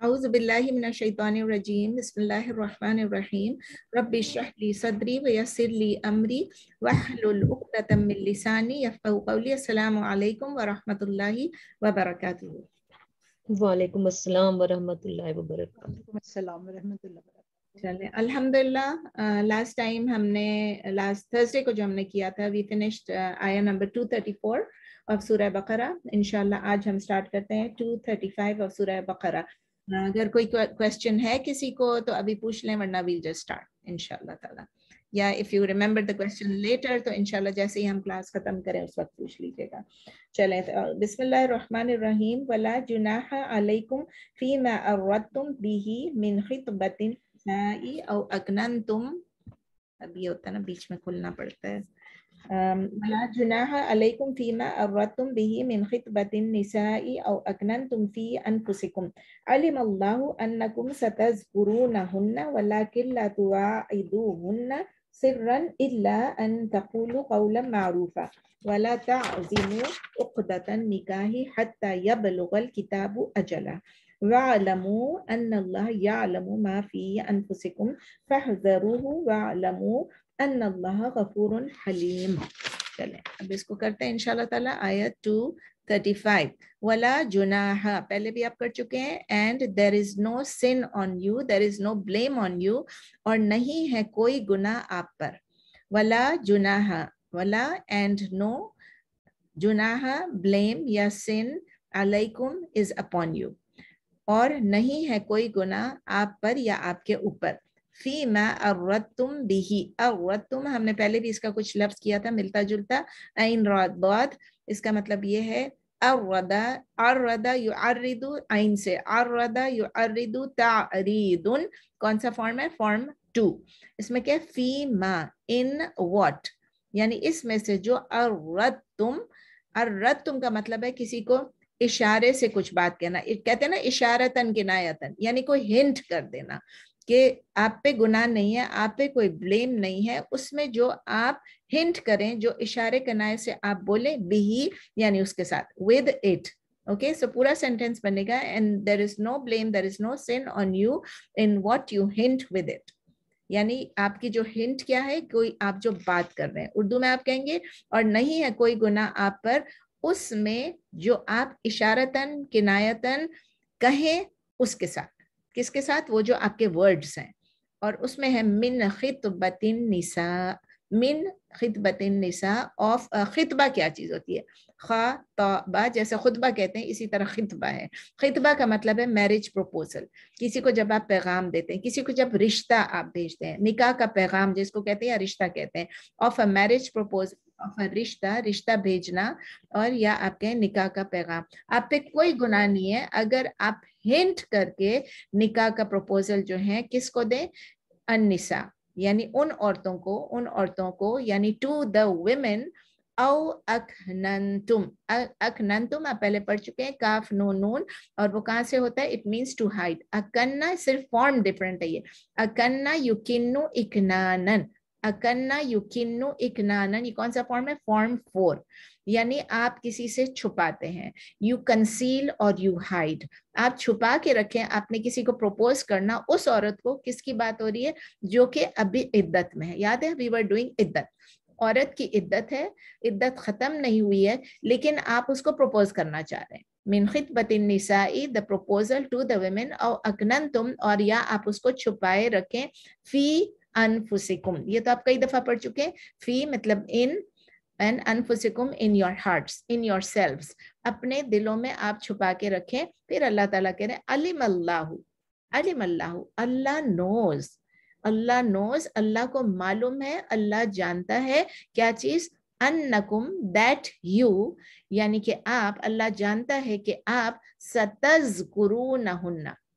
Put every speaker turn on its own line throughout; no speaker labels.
अऊज़ुबिल्लाहिमिनश्शैतानिर्रजीम बिस्मिल्लाहिर्रहमानिर्रहीम रब्बि इश्रह ली सदरी व यस्सिर ली अमरी वहलुल उक़दतम मिन लिसानी यफ़क़हू क़ौली अस्सलामु अलैकुम व रहमतुल्लाहि व बरकातुहू
वालेकुम अस्सलाम
वरहमतुल्लाह
चले अल्हम्दुलिल्लाह लास्ट टाइम हमने लास्ट थर्सडे को जो हमने किया था वी फिनिश्ड आया नंबर 234 ऑफ़ सूरह बकरा इंशाल्लाह आज हम स्टार्ट करते हैं 235 ऑफ़ सूरह बकरा अगर कोई क्वेश्चन है किसी को तो अभी पूछ लें, वरना वील जस्ट स्टार्ट इंशाल्लाह ताला। या if you remember the question letter तो इनशाला जैसे ही हम क्लास खत्म करें, उस वक्त पूछ लीजिएगा। चलें तो बिस्मिल्लाहिर्रहमानिर्रहीम, वला जुनाह फीमा अरदतुम बिही मिन खितबतिन नाई औ अकनंतुम अभी होता है ना, बीच में खुलना पड़ता है। वला जुनाह अलैकुम फीमा अरदतुम बिही मिन खितबतिन निसाई औ अकनंतुम फ़ी अनफुसिकुम अलिम अल्लाहु अन्नकुम सतज़कुरूनहुन्ना वलाकिन ला तुवाइदुहुन्ना सिर्रन इल्ला अन तक़ूलु क़ौलन मारूफा वला तअज़िमु उक़दतन निकाही हत्ता यबलुगल किताबु अजला वअलमु अन्नल्लाह यअलमु मा फ़ी अनफुसिकुम फहज़रूहु वअलमु अन्नल्लाह गफूरुन हलीम। चलें, अब इसको करते हैं, इंशाल्लाह ताला आयत 235 वला जुनाह, पहले भी आप कर चुके हैं, and there is no sin on you, there is no blame on you, और नहीं है कोई गुना आप पर। वला जुनाह, वला एंड नो जुनाह, ब्लेम या सिन अलैकुम इज़ अपॉन यू, और नहीं है कोई गुनाह आप पर या आपके ऊपर। फ़ी मा अर्रतुम बिही। अर्रतुम, हमने पहले भी इसका कुछ लफ्ज किया था, मिलता जुलता ऐन रात इसका मतलब ये है, अर्रदा अर्रदा युअर्रिदु ऐन से। अर्रदा युअर्रिदु तारीदुन कौन सा फॉर्म है? फॉर्म टू इसमें क्या फ़ी मा, इन व्हाट यानी इसमें से जो अर्रतुम अर्रतुम का मतलब है किसी को इशारे से कुछ बात कहना। कहते हैं ना, इशारतन किनायतन, यानी कोई हिंट कर देना। कि आप पे गुनाह नहीं है, आप पे कोई ब्लेम नहीं है, उसमें जो आप हिंट करें, जो इशारे कनाए से आप बोले बिही यानी उसके साथ विद इट ओके सो पूरा सेंटेंस बनेगा and there is no blame there is no sin on you in what you hint with it यानी आपकी जो हिंट क्या है, कोई आप जो बात कर रहे हैं। उर्दू में आप कहेंगे, और नहीं है कोई गुना आप पर, उसमें जो आप इशारतन, किनायतन कहें, उसके साथ। किसके साथ? वो जो आपके वर्ड्स हैं। और उसमें है मिन खितबतिन निसा, मिन खितबतिन निसा ऑफ़ खितबा क्या चीज़ होती है? खा तबा जैसे खुतबा कहते हैं, इसी तरह खितबा है। खितबा का मतलब है मैरिज प्रपोजल किसी को जब आप पैगाम देते हैं, किसी को जब रिश्ता आप भेजते हैं, निकाह का पैगाम जिसको कहते हैं या रिश्ता कहते हैं ऑफ़ अ मैरिज प्रपोजल रिश्ता रिश्ता भेजना और या आपके निकाह का पैगाम। आप पे कोई गुनाह नहीं है। अगर आप हिंट करके निकाह का प्रपोजल जो है, किसको दें? अनिसा यानी उन औरतों को, उन औरतों को, यानी टू द वुमेन औ अखनंतुम। अखनंतुम आप पहले पढ़ चुके हैं, काफ, नो, नून, और वो कहाँ से होता है? इट मीन्स टू हाइड अकन्ना सिर्फ़ फॉर्म डिफरेंट है ये। अकन्ना युकिन्नु इकनानन। अकन्ना, युकिन्नु इकनानन ये कौन सा फॉर्म है? फॉर्म फोर यानी आप किसी से छुपाते हैं। यू कंसील और यू हाइड आप छुपा के रखें, आपने किसी को प्रपोज करना, उस औरत को किसकी बात हो रही है? जो कि अभी इद्दत में है। याद है वी वर डूइंग इद्दत। औरत की इद्दत है, इद्दत खत्म नहीं हुई है, लेकिन आप उसको प्रपोज करना चाह रहे हैं। मिन खितबतिन Nasai the proposal to the women और अकनन तुम और या आप उसको छुपाए रखें, फ़ी अनफुसिकुम ये तो आप कई दफ़ा पढ़ चुके हैं। फ़ी मतलब in and अनफुसिकुम in your hearts in your selves अपने दिलों में आप छुपा के रखें, फिर अल्लाह ताला कह रहे हैं अलिम अल्लाह अलिम अल्लाह अल्लाह नोज़ अल्लाह नोज़ अल्लाह को मालूम है, अल्लाह जानता है क्या चीज़? अन्नकुम दैट यू यानी कि आप, अल्लाह जानता है कि आप सतज गुरु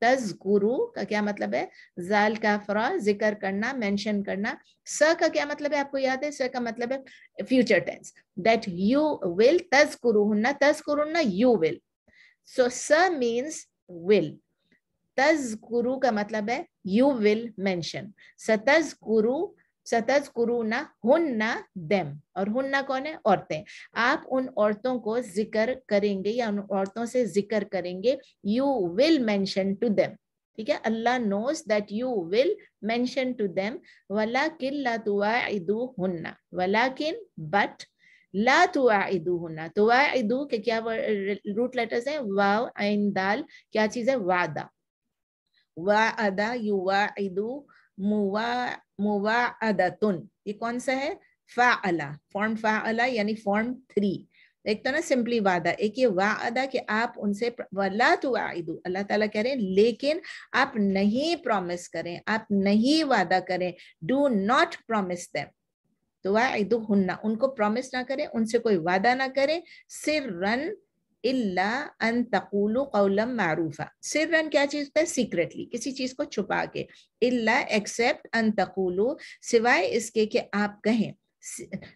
न तजगुरु का क्या मतलब है? जाल का फरा ज़िक्र करना मेंशन करना। स का क्या मतलब है आपको याद है? स का मतलब है future tense that you will तजकुरुन्ना ना यू विल सो स मीन्स विल तज गुरु का मतलब है यू विल मेंशन सतजकुरु सतज कुरूना, हुन्ना देम। और हुन्ना कौन है? औरतें। आप उन औरतों को ज़िक्र करेंगे या उन औरतों से ज़िक्र करेंगे you will mention to them ठीक है? Allah knows that you will mention to them वला किन ला तुआइदू हुन्ना। वलाकिन बट ला तुआइदू हुन्ना। तुआइदू के क्या रूट लेटर्स हैं? वाव, आइन, दाल, क्या चीज़ है? वादा। वादा युवाइदू मुवा मुवाअदतुन। ये कौन सा है? फाअला फॉर्म फाअला यानी फॉर्म थ्री एक तो ना सिंपली वादा, एक ये वादा कि आप उनसे वला तो आइदू अल्लाह ताला कह रहे हैं, लेकिन आप नहीं प्रॉमिस करें, आप नहीं वादा करें डू नॉट प्रॉमिस देम तो वाइदू हुन्ना उनको प्रॉमिस ना करें, उनसे कोई वादा ना करें सिर रन मारूफा। सिर्रन क्या चीज़ पे? सीक्रेटली किसी चीज़ को छुपा के। इल्ला एक्सेप्ट अन तकूलु, सिवाय इसके कि आप कहें।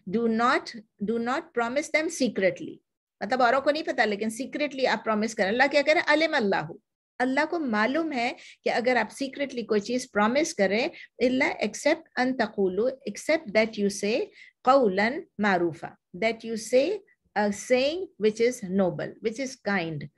Do not do not promise them secretly मतलब औरों को नहीं पता, लेकिन सीक्रेटली आप प्रॉमिस करें। अल्लाह क्या करें? अलिम अल्लाह। अल्लाह को मालूम है कि अगर आप सीक्रेटली कोई चीज़ प्रॉमिस करें, इल्ला एक्सेप्ट अन तकूलु एक्सेप्ट दैट यू से कौलन Marufa. That you say a saying which is noble, which is kind,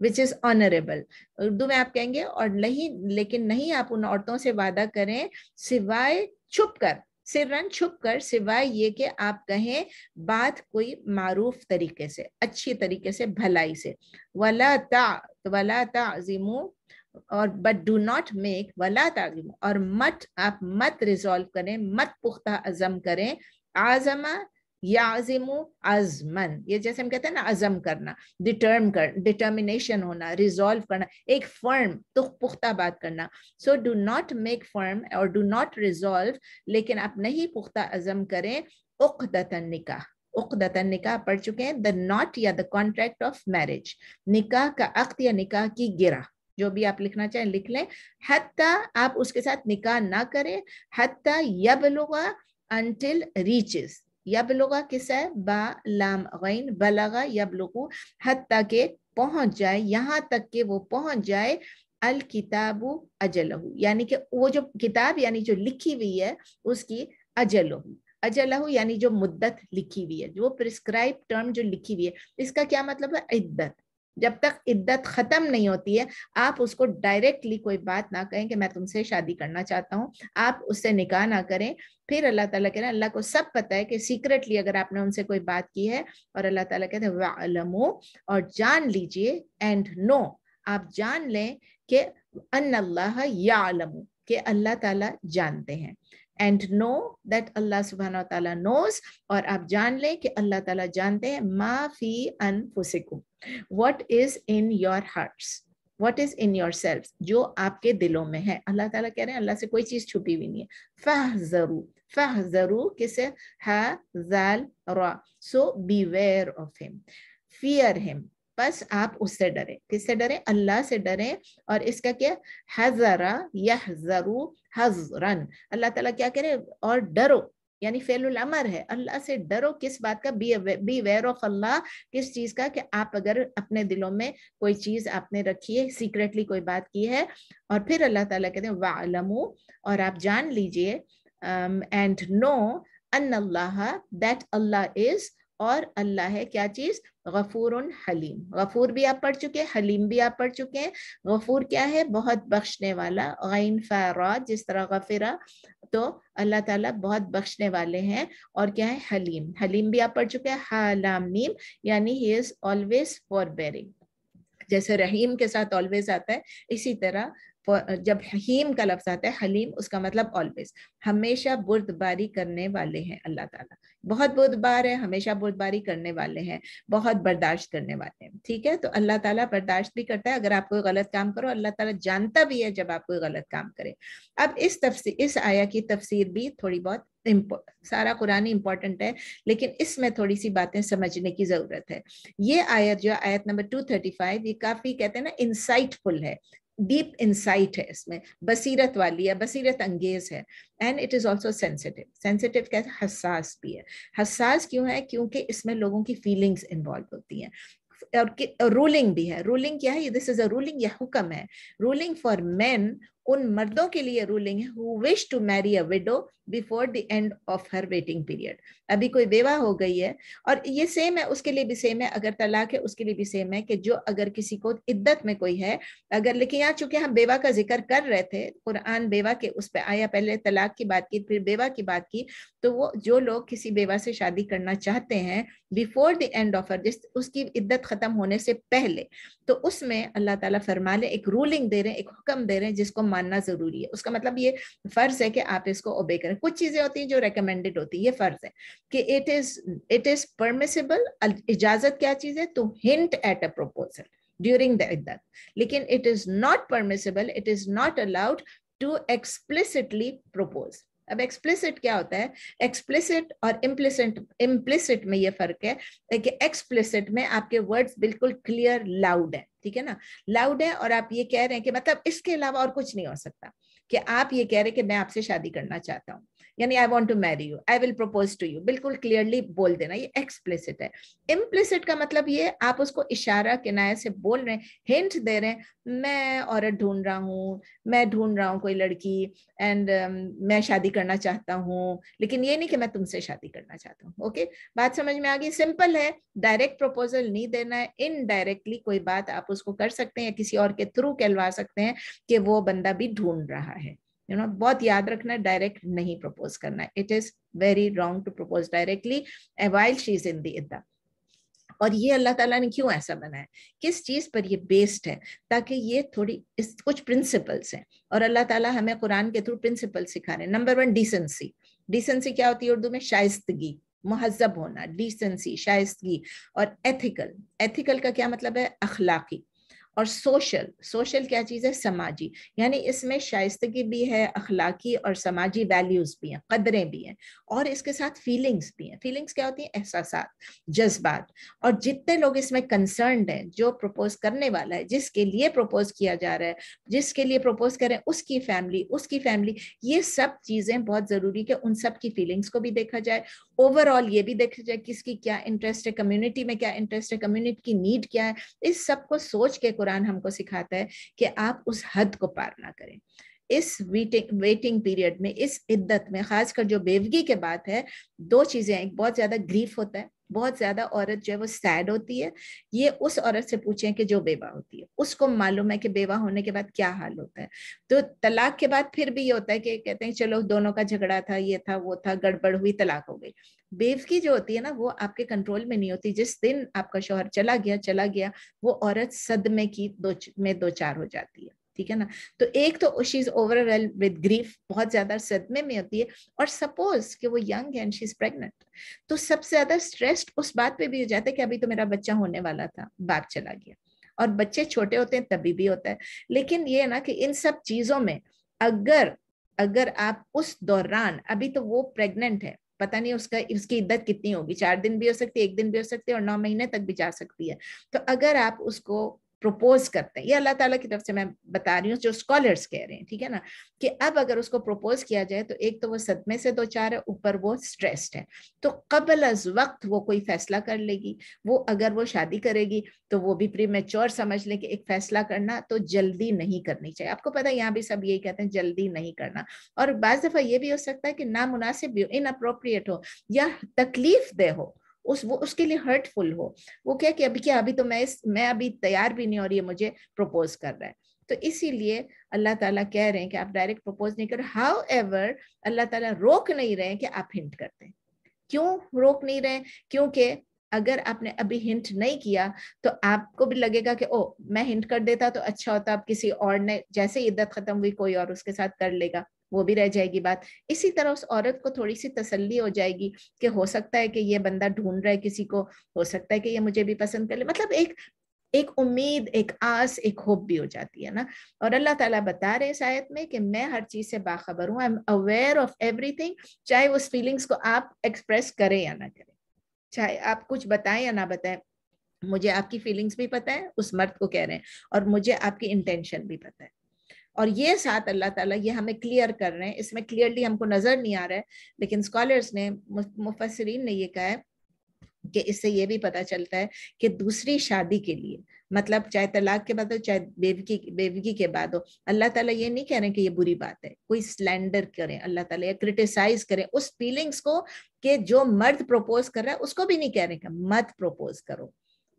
which is honorable. Urdu में आप कहेंगे और नहीं लेकिन नहीं आप उन औरतों से वादा करें सिवाय छुप कर सिरन छुप कर सिवाय ये कि आप कहें बात कोई मारूफ तरीके से अच्छी तरीके से भलाई से वला ता तो वला ताजिमू और बट डू नॉट मेक वला ताजिमू और मत आप मत रिजॉल्व करें मत पुख्ता अजम करें आजमा याजिमु अजमन। ये जैसे हम कहते हैं ना, अजम करना डिटर्म कर डिटर्मिनेशन होना रिजॉल्व करना, एक फर्म तो पुख्ता बात करना। So do not make firm और डू नॉट रिजॉल्व लेकिन आप नहीं पुख्ता अजम करें, उकदतन निकाह। उकदतन निकाह पढ़ चुके हैं द नॉट या द कॉन्ट्रैक्ट ऑफ़ मैरिज निकाह का अक्त या निकाह की गिरा, जो भी आप लिखना चाहें, लिख लें। हत्ता आप उसके साथ निकाह ना करें, हत्ता यबलुगा until reaches यबलुगा किस? है बा, लाम, गैन, बलगा, यबलुगु, हत्ता के पहुँच जाए, यहाँ तक के वो पहुँच जाए, अल किताबु अजलहू। यानी कि वो जो किताब, यानी जो लिखी हुई है, उसकी अजलहू। अजलहू यानी जो मुद्दत लिखी हुई है, जो प्रिस्क्राइब टर्म जो लिखी हुई है, इसका क्या मतलब है? इद्दत। जब तक इद्दत खत्म नहीं होती है, आप उसको डायरेक्टली कोई बात ना कहें कि मैं तुमसे शादी करना चाहता हूँ। आप उससे निकाह ना करें। फिर अल्लाह ताला कह रहे हैं अल्लाह को सब पता है कि सीक्रेटली अगर आपने उनसे कोई बात की है और अल्लाह ताला कहते हैं वालमो और जान लीजिए एंड नो आप जान लें कि अन अल्लाह यालमु, कि अल्लाह ताला जानते हैं। एंड नो दैट अल्लाह सुबहान ताला नोज़ और आप जान लें कि अल्लाह ताला जानते हैं मा फ़ी अनफुसिकुम। What is in your hearts what is in your self जो आपके दिलों में है। अल्लाह ताला कह रहे हैं, अल्लाह से कोई चीज़ छुपी हुई नहीं है। फह जरू फह जरू किसे है so beware of him fear him बस आप उससे डरे। किससे डरे? अल्लाह से डरे और इसका क्या हजरा यह जरू हजरन। अल्लाह ताला क्या करे? और डरो, यानी फेलुल अमर है। अल्लाह से डरो किस बात का? Be beware of Allah किस चीज़ का? कि आप अगर अपने दिलों में कोई चीज़ आपने रखी है सीक्रेटली कोई बात की है और फिर अल्लाह ताला कहते हैं वालमू और आप जान लीजिए and know an Allah that Allah is और अल्लाह है क्या चीज़? गफूर हलीम। गफूर भी आप पढ़ चुके हैं, हलीम भी आप पढ़ चुके हैं। गफूर क्या है? बहुत बख्शने वाला, गैन फारा जिस तरह गफिरा तो अल्लाह ताला बहुत बख्शने वाले हैं। और क्या है? हलीम। हलीम भी आप पढ़ चुके हैं हलाम यानी he is always for bearing जैसे रहीम के साथ ऑलवेज आता है, इसी तरह जब हहीम का लफ्ज आता है, हलीम, उसका मतलब ऑलवेज हमेशा बुर्दबारी करने वाले हैं अल्लाह ताला। बहुत बुर्दबार है, हमेशा बुर्दबारी करने वाले हैं, बहुत बर्दाश्त करने वाले हैं। ठीक है? तो अल्लाह ताला बर्दाश्त भी करता है, अगर आप कोई गलत काम करो, अल्लाह ताला जानता भी है जब आप कोई गलत काम करें। अब इस तफसीर इस आया की तफसीर भी थोड़ी बहुत सारा कुरान इंपॉर्टेंट है, लेकिन इसमें थोड़ी सी बातें समझने की ज़रूरत है। ये आयत जो आयत नंबर 235 ये काफ़ी कहते हैं ना इंसाइटफुल है। डीप इंसाइट है इसमें। बसीरत वाली है, बसीरत अंगेज है। And it is also sensitive sensitive कैसे हसास भी है। हसास क्यों है? क्योंकि इसमें लोगों की फीलिंग्स इन्वॉल्व होती हैं। और रूलिंग भी है। रूलिंग क्या है? दिस इज़ अ रूलिंग या हुक्म है। रूलिंग फॉर मेन उन मर्दों के लिए रूलिंग है who wish to marry a widow before the end of her waiting period अभी कोई बेवा हो गई है और ये सेम है, उसके लिए भी सेम है, अगर तलाक है, उसके लिए भी सेम है कि जो अगर किसी को इद्दत में कोई है, अगर, लेकिन यहाँ चूँकि हम बेवा का ज़िक्र कर रहे थे, कुरान बेवा के उस पर आया, पहले तलाक की बात की, फिर बेवा की बात की तो वो जो लोग किसी बेवा से शादी करना चाहते हैं before the end of her जिस, उसकी इद्दत खत्म होने से पहले तो उसमें अल्लाह ताला फरमा ले, एक रूलिंग दे रहे हैं, एक हुक्म दे रहे हैं, जिसको मानना ज़रूरी है। उसका मतलब ये फ़र्ज़ है कि आप इसको ओबे करें। कुछ चीज़ें होती हैं जो रिकमेंडेड होती है, ये फ़र्ज़ है कि it is it is permissible इजाज़त क्या चीज़ है? To hint at a proposal during the iddat लेकिन it is not permissible it is not allowed to explicitly propose अब एक्सप्लिसिट क्या होता है? एक्सप्लिसिट और इम्प्लिसिट इम्प्लिसिट में ये फ़र्क है कि एक्सप्लिसिट में आपके वर्ड्स बिल्कुल क्लियर लाउड है, ठीक है ना? लाउड है और आप ये कह रहे हैं कि मतलब इसके अलावा और कुछ नहीं हो सकता कि आप ये कह रहे हैं कि मैं आपसे शादी करना चाहता हूँ। यानी I want to marry you I will propose to you बिल्कुल क्लियरली बोल देना ये एक्सप्लिसिट है। इम्प्लिसिट का मतलब ये आप उसको इशारा किनारे से बोल रहे हैं हिंट दे रहे हैं मैं औरत ढूंढ रहा हूँ मैं ढूंढ रहा हूँ कोई लड़की एंड um, मैं शादी करना चाहता हूँ लेकिन ये नहीं कि मैं तुमसे शादी करना चाहता हूँ ओके okay? बात समझ में आ गई? सिंपल है डायरेक्ट प्रपोजल नहीं देना है इनडायरेक्टली कोई बात आप उसको कर सकते हैं या किसी और के थ्रू कहलवा सकते हैं कि वो बंदा भी ढूंढ रहा है। यू नो बहुत याद रखना है डायरेक्ट नहीं प्रपोज करना। है it is very wrong to propose directly while she is in the iddah और ये अल्लाह ताला ने क्यों ऐसा बनाया? किस चीज़ पर ये बेस्ड है? ताकि ये थोड़ी, इस कुछ प्रिंसिपल्स हैं। और अल्लाह ताला हमें कुरान के थ्रू प्रिंसिपल सिखा रहे हैं। नंबर वन डिसेंसी डिसेंसी क्या होती है उर्दू में? शाइस्तगी। महजब होना। डिसेंसी शाइस्तगी। और एथिकल एथिकल का क्या मतलब है? अखलाकी। और सोशल सोशल क्या चीज़ है? समाजी। यानी इसमें शाइस्तगी भी है, अखलाकी और समाजी वैल्यूज़ भी हैं, कदरें भी हैं और इसके साथ फीलिंग्स भी हैं। फीलिंग्स क्या होती हैं? एहसास जज्बात। और जितने लोग इसमें कंसर्न हैं, जो प्रपोज करने वाला है, जिसके लिए प्रपोज किया जा रहा है, जिसके लिए प्रपोज करें उसकी फैमिली उसकी फैमिली ये सब चीज़ें बहुत ज़रूरी कि उन सब की फीलिंग्स को भी देखा जाए ओवरऑल ये भी देखा जाए किसकी क्या इंटरेस्ट है कम्युनिटी में क्या इंटरेस्ट है कम्युनिटी की नीड क्या है, इस सबको सोच के कुरान हमको सिखाता है कि आप उस हद को पार ना करें। इस वेटिंग वेटिंग पीरियड में, इस इद्दत में, खासकर जो बेवगी के बात है, दो चीज़ें एक बहुत ज़्यादा ग्रीफ होता है बहुत ज़्यादा औरत जो है वो सैड होती है। ये उस औरत से पूछें कि जो बेवा होती है, उसको मालूम है कि बेवा होने के बाद क्या हाल होता है। तो तलाक के बाद फिर भी ये होता है कि कहते हैं, चलो दोनों का झगड़ा था, ये था, वो था, गड़बड़ हुई, तलाक हो गई। बेवकी जो होती है ना, वो आपके कंट्रोल में नहीं होती। जिस दिन आपका शोहर चला गया चला गया, वो औरत सदमे की दो, में दो चार हो जाती है। ठीक है ना? तो एक तो शी इज़ ओवरवेल विद ग्रीफ बहुत ज़्यादा सदमे में होती है। और सपोज़ कि वो यंग है एंड शी इज़ प्रेग्नेंट तो सबसे ज़्यादा स्ट्रेस्ड उस बात पे भी हो जाता है कि अभी तो मेरा बच्चा होने वाला था, बाप चला गया। और बच्चे छोटे होते हैं तभी भी होता है। लेकिन ये ना कि इन सब चीज़ों में अगर अगर आप उस दौरान, अभी तो वो प्रेग्नेंट है, पता नहीं उसका, उसकी इद्दत कितनी होगी। चार दिन भी हो सकती है, एक दिन भी हो सकती है और नौ महीने तक भी जा सकती है। तो अगर आप उसको प्रपोज करते हैं। ये अल्लाह ताला की तरफ़ से मैं बता रही हूँ, जो स्कॉलर्स कह रहे हैं, ठीक है ना? कि अब अगर उसको प्रपोज किया जाए तो एक तो वो सदमे से दो चार है, ऊपर वो स्ट्रेस्ड है। तो कबल अज वक्त वो कोई फैसला कर लेगी। वो अगर वो शादी करेगी तो वो भी प्री मेच्योर समझ ले कि एक फैसला करना तो जल्दी नहीं करनी चाहिए। आपको पता है, यहाँ भी सब यही कहते हैं, जल्दी नहीं करना। और बाज दफ़ा ये भी हो सकता है कि नामुनासिब भी हो इनअप्रोप्रिएट हो, या तकलीफ़ दे हो। उस, वो उसके लिए हर्टफुल हो। वो क्या कि अभी क्या, अभी तो मैं इस, मैं अभी तैयार भी नहीं और ये मुझे प्रपोज कर रहा है। तो इसीलिए अल्लाह ताला कह रहे हैं कि आप डायरेक्ट प्रपोज नहीं कर। हाउ एवर अल्लाह ताला रोक नहीं रहे हैं कि आप हिंट करते हैं। क्यों रोक नहीं रहे क्योंकि अगर आपने अभी हिंट नहीं किया तो आपको भी लगेगा कि ओ मैं हिंट कर देता तो अच्छा होता, अब किसी और ने, जैसे इद्दत खत्म हुई, कोई और उसके साथ कर लेगा। वो भी रह जाएगी बात। इसी तरह उस औरत को थोड़ी सी तसल्ली हो जाएगी कि हो सकता है कि ये बंदा ढूंढ रहा है किसी को, हो सकता है कि ये मुझे भी पसंद कर ले। मतलब एक एक उम्मीद, एक आस, एक होप भी हो जाती है ना। और अल्लाह ताला बता रहे इस आयत में कि मैं हर चीज़ से बाखबर हूँ। I am aware of everything चाहे उस फीलिंग्स को आप एक्सप्रेस करें या ना करें। चाहे आप कुछ बताएँ या ना बताएँ, मुझे आपकी फीलिंग्स भी पता है, उस मर्द को कह रहे हैं। और मुझे आपकी इंटेंशन भी पता है। और ये साथ अल्लाह ताला ये हमें क्लियर कर रहे हैं। इसमें क्लियरली हमको नज़र नहीं आ रहा है, लेकिन स्कॉलर्स ने मुफसरीन ने ये कहा है कि इससे ये भी पता चलता है कि दूसरी शादी के लिए मतलब चाहे तलाक के बाद हो, चाहे बेवकी बेवकी के बाद हो, अल्लाह ताला ये नहीं कह रहे कि ये बुरी बात है। कोई स्लैंडर करें, अल्लाह ताला या क्रिटिसाइज करें, उस फीलिंग्स को कि जो मर्द प्रपोज कर रहा है, उसको भी नहीं कह रहे कि मत प्रपोज करो।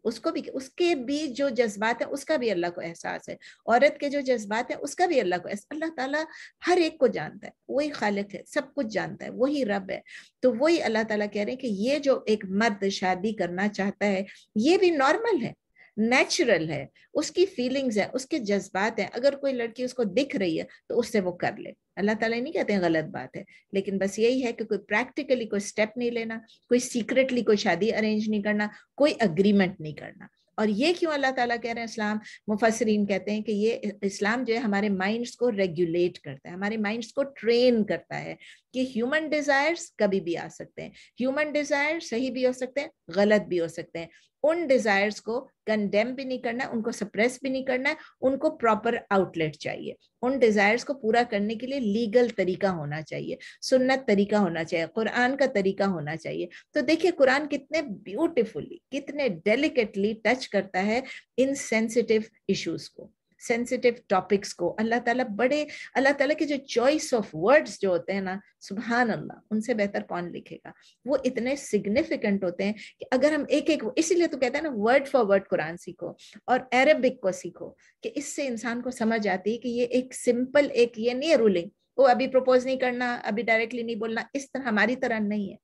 उसको भी, उसके भी जो जज्बात है, उसका भी अल्लाह को एहसास है। औरत के जो जज्बात है, उसका भी अल्लाह को अल्लाह ताला हर एक को जानता है, वही खालिक है, सब कुछ जानता है, वही रब है। तो वही अल्लाह ताला कह रहे हैं कि ये जो एक मर्द शादी करना चाहता है, ये भी नॉर्मल है, नेचुरल है, उसकी फीलिंग्स है, उसके जज्बात हैं। अगर कोई लड़की उसको दिख रही है तो उससे वो कर ले। अल्लाह ताला नहीं कहते हैं गलत बात है, लेकिन बस यही है कि कोई प्रैक्टिकली कोई स्टेप नहीं लेना, कोई सीक्रेटली कोई शादी अरेंज नहीं करना, कोई अग्रीमेंट नहीं करना। और ये क्यों अल्लाह ताला कह रहे हैं इस्लाम? मुफसरीन कहते हैं कि ये इस्लाम जो है हमारे माइंड्स को रेगुलेट करता है, हमारे माइंड्स को ट्रेन करता है कि ह्यूमन डिजायर्स कभी भी आ सकते हैं ह्यूमन डिज़ायर सही भी हो सकते हैं, गलत भी हो सकते हैं। उन डिजायर्स को कंडेम भी नहीं करना है उनको सप्रेस भी नहीं करना है उनको प्रॉपर आउटलेट चाहिए। उन डिजायर्स को पूरा करने के लिए लीगल तरीका होना चाहिए, सुन्नत तरीका होना चाहिए, कुरान का तरीका होना चाहिए। तो देखिए, कुरान कितने ब्यूटिफुली कितने डेलिकेटली टच करता है इन सेंसिटिव इश्यूज़ को। सेंसिटिव टॉपिक्स को, अल्लाह ताला बड़े, अल्लाह ताला के जो चॉइस ऑफ़ वर्ड्स जो होते हैं ना सुबहान अल्लाह उनसे बेहतर कौन लिखेगा? वो इतने सिग्निफिकेंट होते हैं कि अगर हम एक एक, इसीलिए तो कहते हैं ना वर्ड फॉर वर्ड कुरान सीखो और अरेबिक को सीखो कि इससे इंसान को समझ आती है कि ये एक सिंपल एक, ये नहीं है रूलिंग वो अभी प्रपोज नहीं करना, अभी डायरेक्टली नहीं बोलना, इस तरह, हमारी तरह नहीं है।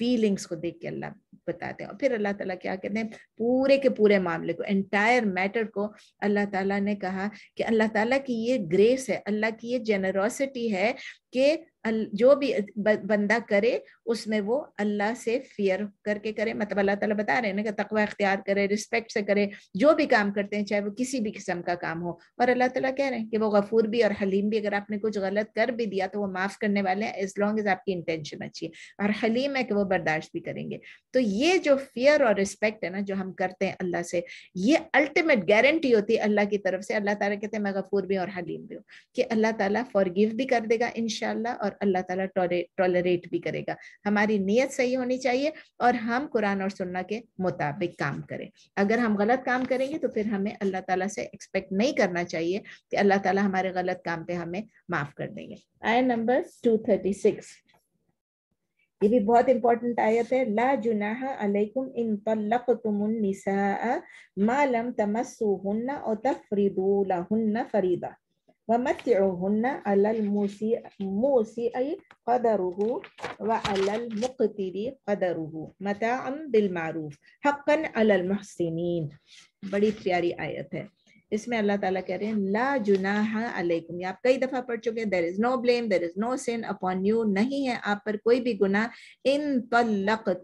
फीलिंग्स को देख के अल्लाह बताते हैं। और फिर अल्लाह ताला क्या कहते हैं? पूरे के पूरे मामले को एंटायर मैटर को अल्लाह ताला ने कहा कि अल्लाह ताला की ये ग्रेस है, अल्लाह की ये जेनरोसिटी है कि जो भी बंदा करे, उसमें वो अल्लाह से फियर करके करे। मतलब अल्लाह ताला बता रहे हैं ना कि तकवा इख्तियार करे रिस्पेक्ट से करे, जो भी काम करते हैं, चाहे वो किसी भी किस्म का काम हो। और अल्लाह ताला कह रहे हैं कि वो गफूर भी और हलीम भी, अगर आपने कुछ गलत कर भी दिया तो वो माफ़ करने वाले हैं एज लॉन्ग एज आपकी इंटेंशन अच्छी है। और हलीम है कि वो बर्दाश्त भी करेंगे। तो ये जो फियर और रिस्पेक्ट है ना, जो हम करते हैं अल्लाह से, ये अल्टीमेट गारंटी होती है अल्लाह की तरफ़ से। अल्लाह ताला कहते हैं, मैं गफूर भी और हलीम भी हूँ। कि अल्लाह ताला फॉरगिव भी कर देगा इनशाला और अल्लाह ताला टॉलरेट भी करेगा। हमारी नीयत सही होनी चाहिए और हम कुरान और सुन्ना के मुताबिक काम करें। अगर हम गलत काम करेंगे तो फिर हमें अल्लाह ताला से एक्सपेक्ट नहीं करना चाहिए कि अल्लाह ताला हमारे गलत काम पे हमें माफ़ कर देंगे। आय नंबर 236 ये भी बहुत इंपॉर्टेंट आयत है। ला जुनाह अलैकुम इन तल्लक़तुमुन निसा मा लम तमस्सुहुन्ना और तफरीदू लहुन्ना फरीदा। मूसी क़दरुहु व अलल मुक़तिरी क़दरुहु मताअम बिल मारूफ हक़्क़न अलल मुहसिनीन बड़ी प्यारी आयत है। इसमें अल्लाह ताला कह रहे हैं, ला जुनाह अलैकुम। आप कई दफ़ा पढ़ चुके हैं। There is no blame there is no sin upon you नहीं है आप पर कोई भी गुनाह। इन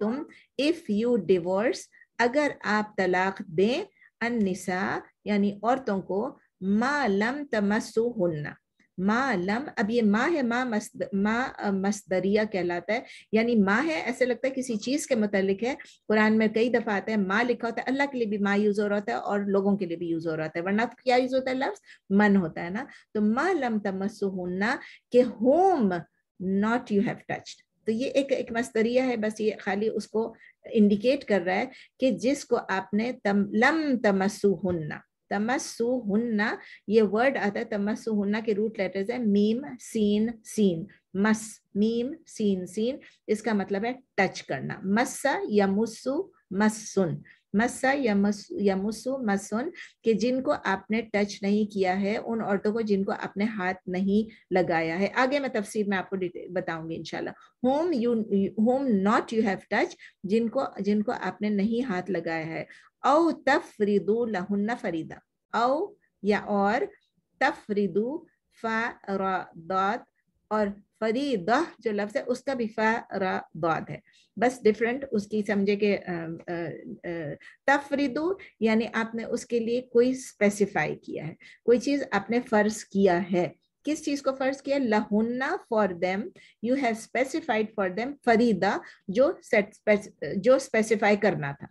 तुम इफ़ यू डिवोर्स अगर आप तलाक दें अनिसा यानी औरतों को मा लम तमसु हुन्ना। मा लम, अब ये माँ है, माँ मस्त, माँ मस्तरिया कहलाता है। यानी माँ है, ऐसे लगता है किसी चीज़ के मुतालिक है। कुरान में कई दफ़ा आता है, माँ लिखा होता है, अल्लाह के लिए भी माँ यूज़ हो रहा होता है और लोगों के लिए भी यूज़ हो रहा होता है। वरना तो क्या यूज़ होता है, लफ्ज? मन होता है ना। तो मा लम तमसु हुन्ना, के whom not you have touched तो ये एक एक मस्तरिया है, बस ये खाली उसको इंडिकेट कर रहा है कि जिसको आपने तम, लम तमसु हुन्ना। तमस्सु हुन्ना ये वर्ड आता है तमस्सु हुन्ना के रूट लेटर्स है, मीम, सीन सीन, मस, मीम, सीन सीन, इसका मतलब है टच करना। मस्सा, यमुस्सु, मस्सुन। मस्सा यमुसु मसुन कि जिनको आपने टच नहीं किया है, उन औरतों को जिनको आपने हाथ नहीं लगाया है। आगे मैं तफसीर में आपको डिटेल बताऊँगी इंशाल्लाह। Whom you whom not you have touch जिनको जिनको आपने नहीं हाथ लगाया है। औ तफरीदू लहुन्ना फरीदा औ या और तफरीदू फ़ारादात और फरीदा जो लफ्ज है उसका भी फ़ारादात है बस डिफरेंट उसकी समझे के तफरीदू यानी आपने उसके लिए कोई स्पेसिफाई किया है कोई चीज़ आपने फ़र्ज़ किया है किस चीज़ को फ़र्ज़ किया लहुन्ना for them you have specified for them Farida जो सेट जो स्पेसिफाई करना था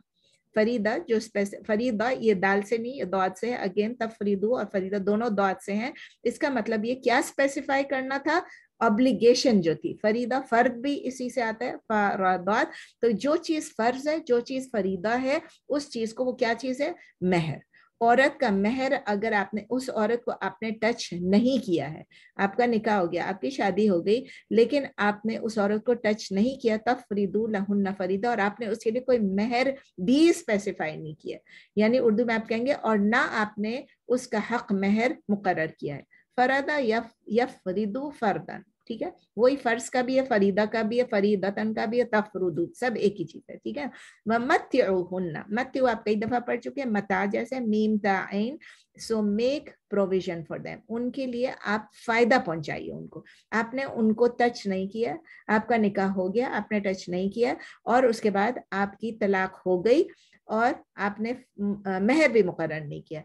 फरीदा, जो फरीदा, ये दाल से नहीं, ये दौद से है। अगेन तब फरीदू और फरीदा दोनों दौद से हैं। इसका मतलब ये क्या स्पेसिफाई करना था? ऑब्लिगेशन जो थी। फरीदा, फर्द भी इसी से आता है दौद तो जो चीज़ फ़र्ज़ है, जो चीज़ फरीदा है, उस चीज़ को वो क्या चीज़ है? महर। औरत का मेहर अगर आपने, उस औरत को आपने टच नहीं किया है, आपका निकाह हो गया, आपकी शादी हो गई, लेकिन आपने उस औरत को टच नहीं किया, तब फरीदू लहुन्ना फरीदा, और आपने उसके लिए कोई महर भी स्पेसिफाई नहीं किया। यानी उर्दू में आप कहेंगे, और ना आपने उसका हक मेहर मुकर किया है। फरादा यफ यफ फरीदू फरदन। ठीक है? वही फ़र्ज़ का भी है, फरीदा का भी है, फरीदतन का भी है, तफरुदू, सब एक ही चीज़ है, ठीक है? वह मत्युन्ना मत्यु आप कई दफ़ा पढ़ चुके हैं, मता जैसे मीम ताइन so make provision for them उनके लिए आप फ़ायदा पहुंचाइए उनको। आपने उनको टच नहीं किया, आपका निकाह हो गया, आपने टच नहीं किया, और उसके बाद आपकी तलाक हो गई, और आपने महर भी मुकर नहीं किया।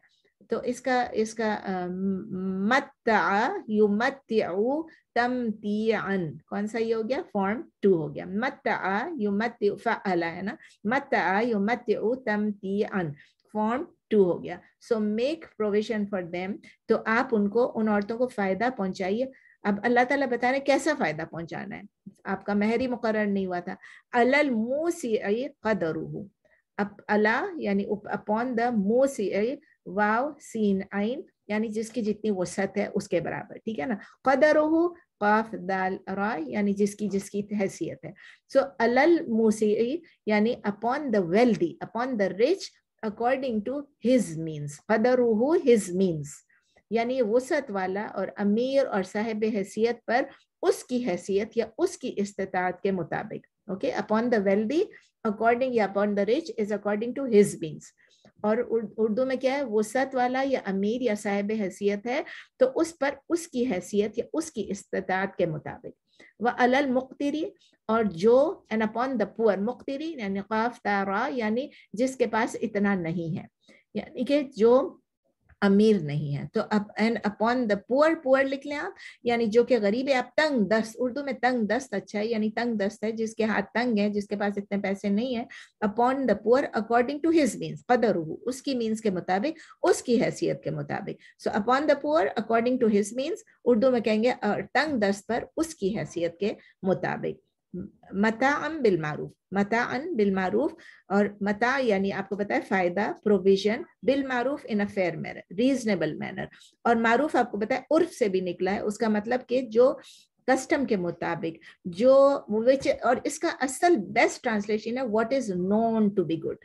तो इसका इसका मत्ता युमत्तिउ तमतीअन। कौन सा ये हो गया? फॉर्म टू हो गया। मत्ता युमत्तिउ फअला है ना? मत्ता युमत्तिउ तमतीअन। फॉर्म टू हो गया। So make provision for them तो आप उनको, उन औरतों को फ़ायदा पहुंचाइए। अब अल्लाह ताला बता रहे कैसा फ़ायदा पहुंचाना है। आपका महरी मुकर नहीं हुआ था। अलल मुँह सी कदरू अला यानी अपॉन द मुँह वाव, सीन, आइन, यानी जिसकी जितनी वसत है उसके बराबर, ठीक है ना? कदर काफ, दाल रा यानी जिसकी जिसकी हैसियत है। सो अलल मूसी यानी upon the wealthy upon the rich according to his means कदर हिज मीन्स यानी वसत वाला और अमीर और साहिब हैसियत पर उसकी हैसियत या उसकी इस्तात के मुताबिक okay upon the wealthy according या upon the rich is according to his means और उर्दू में क्या है वसत वाला या अमीर या साहिब हैसियत है तो उस पर उसकी हैसियत या उसकी इस्तात के मुताबिक। वह अलल मुख्तरी और जो एन अपॉन द पुअर मुख्तरी यानी काफ तारा यानी जिसके पास इतना नहीं है। यानी कि जो अमीर नहीं है। तो अब and upon the poor poor लिख लें आप, यानी जो कि गरीब है आप तंग दस्त, उर्दू में तंग दस्त अच्छा है, यानी तंग दस्त है, जिसके हाथ तंग है, जिसके पास इतने पैसे नहीं है upon the poor according to his means कदर उसकी मीन्स के मुताबिक, उसकी हैसियत के मुताबिक। So upon the poor according to his means Urdu में कहेंगे तंग दस्त पर उसकी हैसियत के मुताबिक। मताअम बिल मारूफ, मताअन बिल मारूफ और मता यानी आपको पता है फ़ायदा प्रोविज़न बिल मारूफ in a fair manner reasonable manner और मारूफ आपको पता है उर्फ़ से भी निकला है, उसका मतलब कि जो कस्टम के मुताबिक, जो विच और इसका असल बेस्ट ट्रांसलेशन है what is known to be good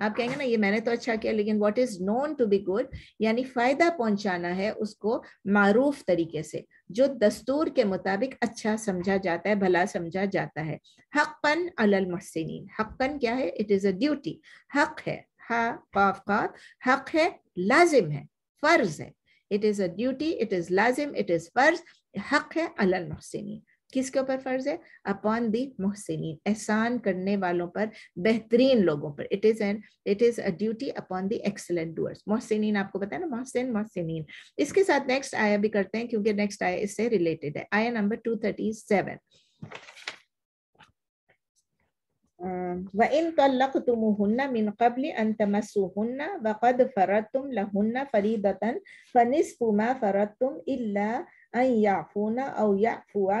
आप कहेंगे ना, ये मैंने तो अच्छा किया, लेकिन what is known to be good यानी फ़ायदा पहुंचाना है उसको मारूफ तरीके से, जो दस्तूर के मुताबिक अच्छा समझा जाता है, भला समझा जाता है। हकन अलल मुहसिनीन। हकन क्या है? इट इज़ अ ड्यूटी हक है। हा, काफ हक है, लाजिम है। फ़र्ज़ है। It is a duty it is लाजिम इट इज़ फ़र्ज़। हक है अलल किसके ऊपर फ़र्ज़ है? अपॉन दी मोहसिन एहसान करने वालों पर, बेहतरीन लोगों पर। It is an it is a duty upon the excellent doers Mohsin आपको पता है ना? मोहसिन मोहसिन इसके साथ नेक्स्ट आया भी करते हैं, क्योंकि नेक्स्ट आया इससे रिलेटेड है। आया नंबर टू थर्टी सेवन वइन तल्लक़तुमुहुन्ना मिन क़ब्ल अन तमस्सूहुन्ना, वक़द फ़रदतुम लहुन्ना फ़रीदतन, फ़निस्फ़ु मा फ़रदतुम इल्ला अन याफ़ूना औ याफ़ुआ